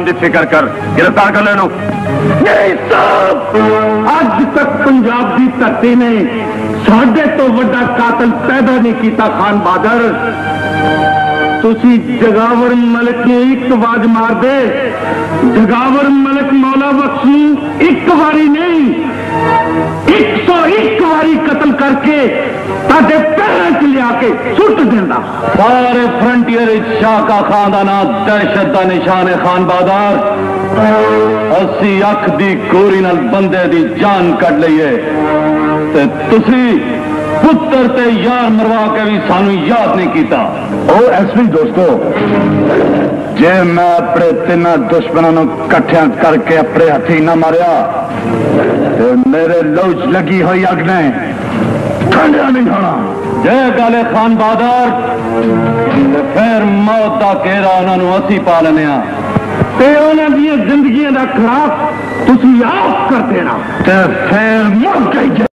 की फ़िक्र कर, गिरफ़्तार कर लेनो। अज तक पंजाब की धरती ने साढ़े तो वाला कातल पैदा नहीं किया खान बहादुर तुसी जगावर मलिक ने एक आवाज़ मार दे। जगावर मलिक मौला बख्शी एक बारी नहीं, एक सौ एक बारी कतल करके ਤੁਹਾਡੇ ਪੈਰਾਂ 'ਚ ਲਿਆ ਕੇ ਸੁੱਟ ਦਿੰਦਾ ਸਾਰੇ ਫਰੰਟੀਅਰ ਸ਼ਾਕਾ ਖਾਨ ਦਾ ਨਾਂ ਦਹਿਸ਼ਤ ਦਾ ਨਿਸ਼ਾਨ ਹੈ ਖਾਨ ਬਾਦਰ ਅਸੀਂ ਅੱਖ ਦੀ ਗੋਰੀ ਨਾਲ ਬੰਦੇ ਦੀ ਜਾਨ ਕੱਢ ਲਈਏ ਤੇ ਤੁਸੀਂ ਪੁੱਤਰ ਤੇ ਯਾਰ ਮਰਵਾ ਕੇ ਵੀ ਸਾਨੂੰ ਯਾਦ ਨਹੀਂ ਕੀਤਾ ਉਹ ਐਸਪੀ ਦੋਸਤੋ ਜੇ ਮੈਂ ਆਪਣੇ ਤਿੰਨਾਂ ਦੁਸ਼ਮਣਾਂ ਨੂੰ ਇਕੱਠਿਆਂ ਕਰਕੇ ਆਪਣੇ ਹੱਥੀ ਨਾ ਮਾਰਿਆ ਤੇ ਮੇਰੇ ਲਹੂ 'ਚ ਲੱਗੀ ਹੋਈ ਅੱਗ ਨੇ खंडिया नहीं जय काले खान बहादुर फिर मौत का घेरा उन्होंने असी पा लेने ज़िंदगी का खिलाफ तुम आप कर देना फिर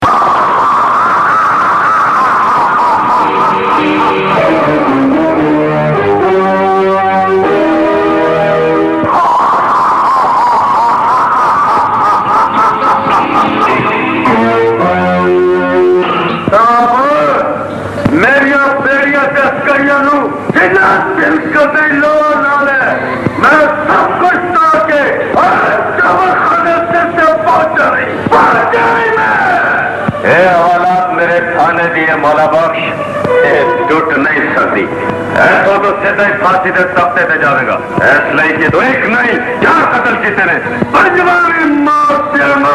सीधा ही फांसी दे तख्ते पे जाएगा इसलिए कि तो एक नहीं चार कतल किए ने? पंजवानी मौत देना।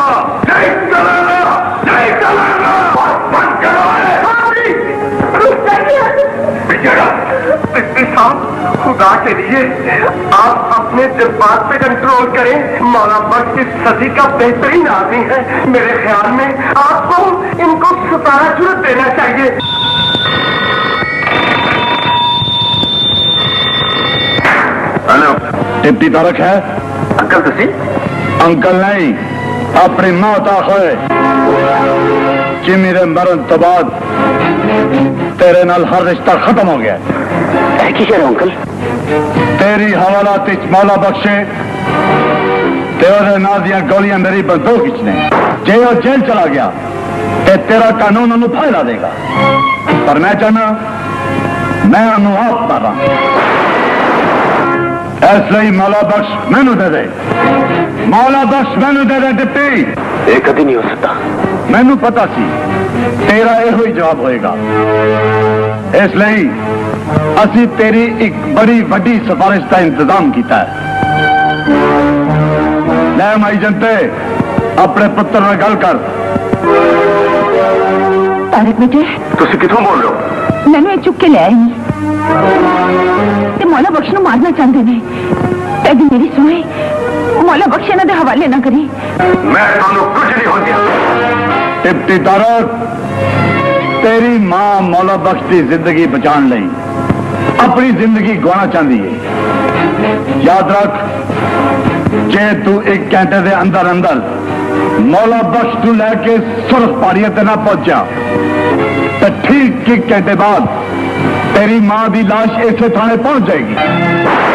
नहीं चलेगा नहीं चलेगा बंद करो पिछड़ी साहब खुदा के लिए आप अपने जज्बात पे कंट्रोल करें। मौला बख्श इस सदी का बेहतरीन आदमी है। मेरे ख्याल में आपको इनको सतारा ज़रूरत देना चाहिए। टिप्टी तारक है? अंकल तुसी अंकल नहीं अपनी मौत आखोए कि मेरे मरण तो बाद तेरे नाल हर रिश्ता खत्म हो गया। की कह रहे अंकल? तेरी हवालात मौला बख्शे तेरे नाल दियाँ गोलियाँ मेरी बंदूक इच ने जे वो जेल चला गया ते तेरा कानून उन्हें फ़ायदा देगा। पर मैं चाहना मैं उन्हें आप मारा फैसला ही मौला बख्श मैनू दे दे मौला बख्श मैनू दे दे डिप्टी ये कभी नहीं हो सकता मैनू पता सी तेरा यो जवाब होएगा इसलिए तेरी एक बड़ी वही सिफारिश का इंतज़ाम किया माई जनते अपने पुत्र ने गल कर बेटे तुम कितों बोल रहे हो मैंने चुके लिया मला बक्षणं मारना चाहते नहीं यदि मेरी सुने बख्श बक्षणा के हवाले ना करी. मैं तुमको कुछ नहीं होती. तिप्ती तेरी माँ मौला बख्श की ज़िंदगी बचान ली अपनी ज़िंदगी गवाना चाहती है. याद रख जे तू एक घंटे के अंदर अंदर मौला बख्श तू लैके सुरख पारिया ना पहुँचा. तो ठीक एक घंटे बाद तेरी माँ की लाश इसे थाने पहुँच जाएगी।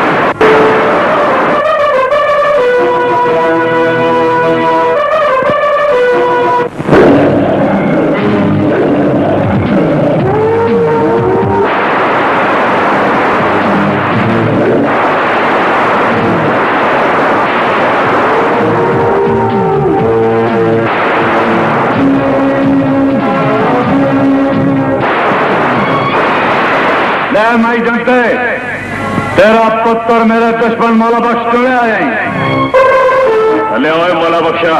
है माई जनते। तेरा पुत्र मेरे दुश्मन मौला बख्श क्यों आए। अले मौला बख्शा।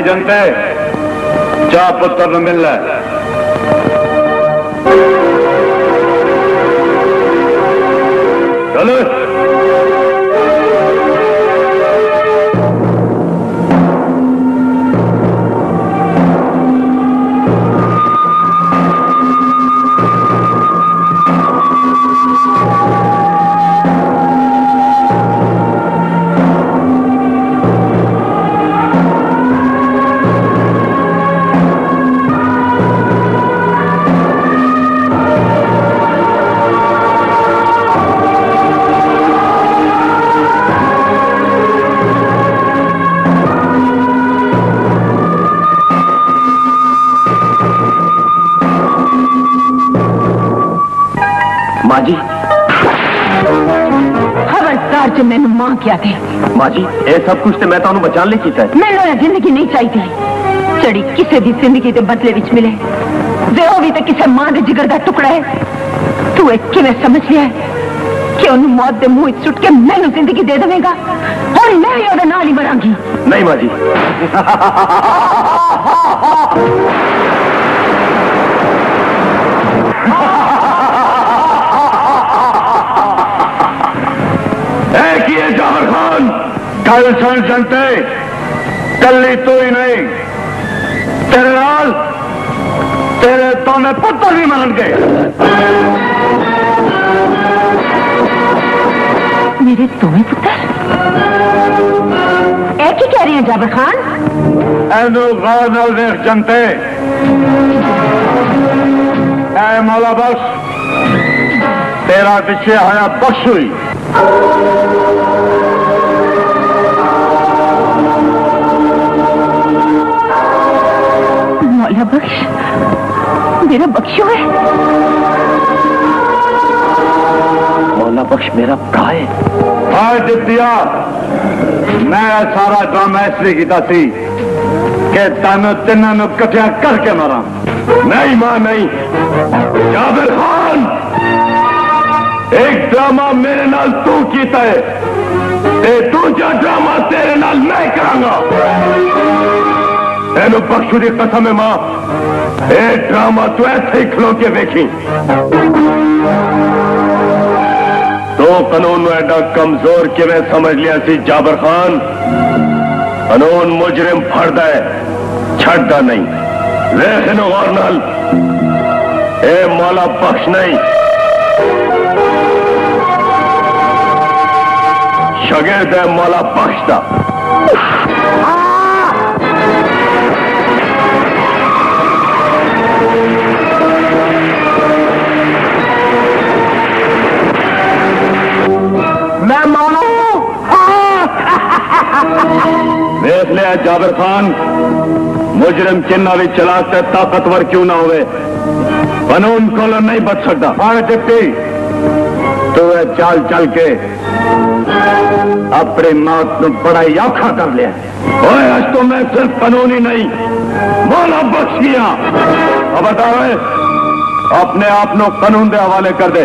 माई जनते चाह पुत्र मिल किया थे माँ जी ये सब कुछ तो मैं ਤੁਹਾਨੂੰ ਬਚਾਉਣ ਲਈ ਕੀਤਾ ਹੈ ਮੈਨੂੰ ਇਹ ਜ਼ਿੰਦਗੀ ਨਹੀਂ ਚਾਹੀਦੀ ਜਿਹੜੀ ਕਿਸੇ ਦੀ ਜ਼ਿੰਦਗੀ ਦੇ ਬਦਲੇ ਵਿੱਚ ਮਿਲੇ ਜੇ ਉਹ ਵੀ ਤਾਂ ਕਿਸੇ ਮਾਂ ਦੇ ਜਿਗਰ ਦਾ ਟੁਕੜਾ ਹੈ ਤੂੰ ਇਹ ਕਿਵੇਂ ਸਮਝ ਲਿਆ ਹੈ ਕਿ ਉਹਨੂੰ ਮੌਤ ਦੇ ਮੂੰਹ ਵਿੱਚ ਸੁੱਟ ਕੇ ਮੈਨੂੰ ਜ਼ਿੰਦਗੀ ਦੇ ਦੇਵੇਂਗਾ ਹੁਣ ਮੈਂ ਵੀ ਉਹਦੇ ਨਾਲ ਹੀ ਮਰਾਂਗੀ ਨਹੀਂ ਮਾँ ਜੀ एक कल सुन जनते कल्ली तू ही नहीं। तेरे नाल तेरे तो में पुत्र भी मरन गए। मेरे दोवें पुत्र कह रही हैं जाबर खान? एनु गौर नाल देख जनते ऐ मौला बख्श तेरा पीछे आया बख्श हुई। बख्श मेरा बख्शो है। मौला बख्श मेरा प्राय है। हाँ दिप्तिया मैं सारा ड्रामा इसलिए किया सी कि तन तिना कटिया करके मारा। नहीं माँ नहीं। जाबिर खान एक ड्रामा मेरे नाल तू किया है दूजा ड्रामा तेरे नाल मैं करांगा। तेन बख्शु की कसम है माँ। ड्रामा तू ऐसे ही खिलो के देखी। तो कानून एडा कमज़ोर किमें समझ लिया सी जाबर खान। कानून मुजरिम फरद है नहीं। वेख और गौर नाल ए मौला बख्श नहीं। शगे दे मौला बख्शदा देख लिया जाबर खान मुजरम चिन्ह भी चला से ताकतवर क्यों ना होवे? कानून को नहीं बच सकता। हाँ डिप्टी। तू तो चाल चल के अपनी मौत को बड़ा ही औखा कर लिया। ओए आज तो मैं सिर्फ़ कानून ही नहीं मौला बख्श गया खबरदार अपने आप को कानून के हवाले कर दे।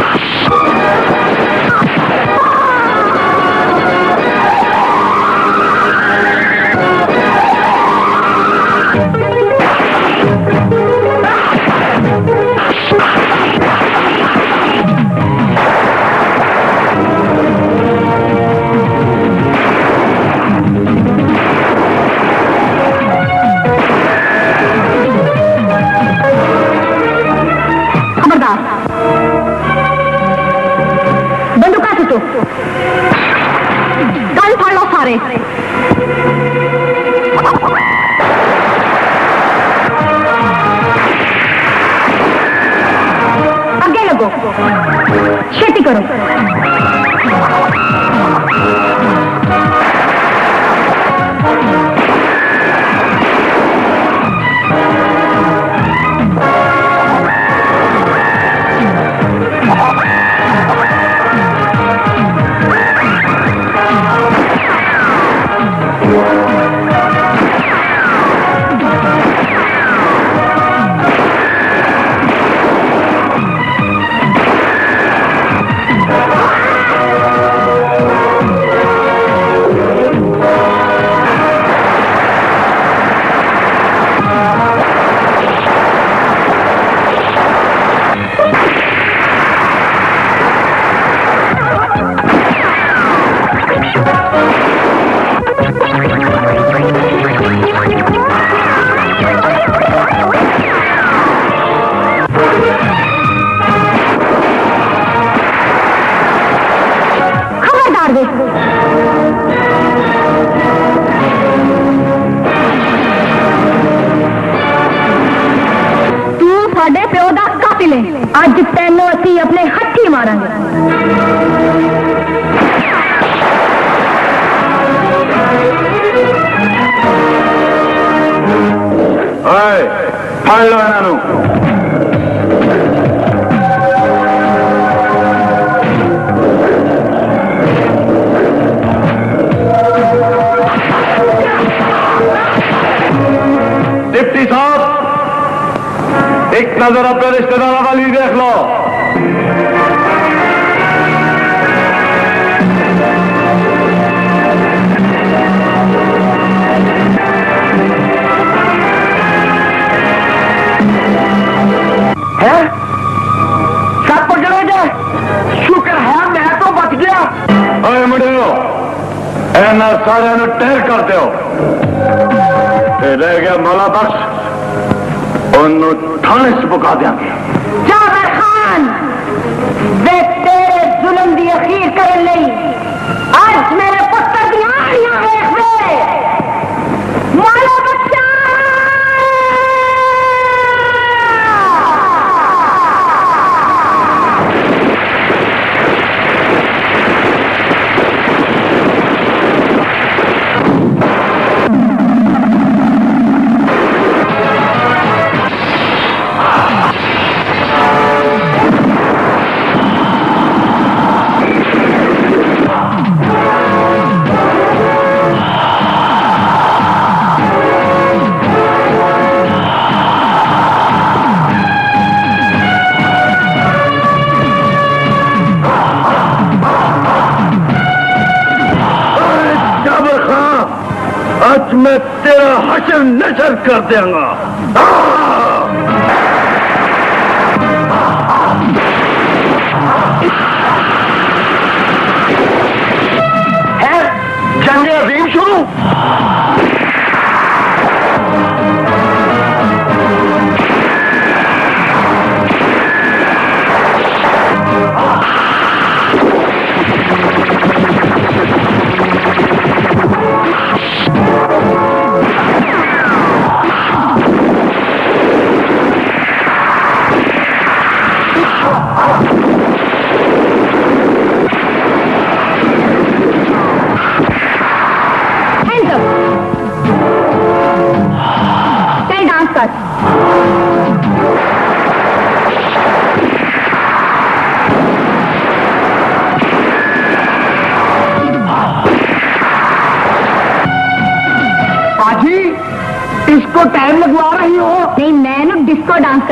moderno.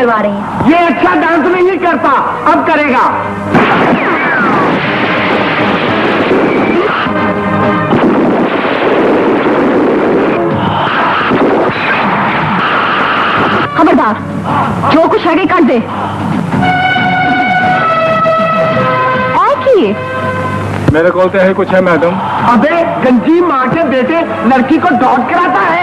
करवा रही हैं। ये अच्छा डांस नहीं करता अब करेगा। खबरदार जो कुछ आगे काट दे। और किए मेरे को तो है कुछ है मैडम। अबे गंजी माँ के बेटे लड़की को डॉट कराता है।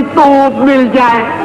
कोई तोप मिल जाए।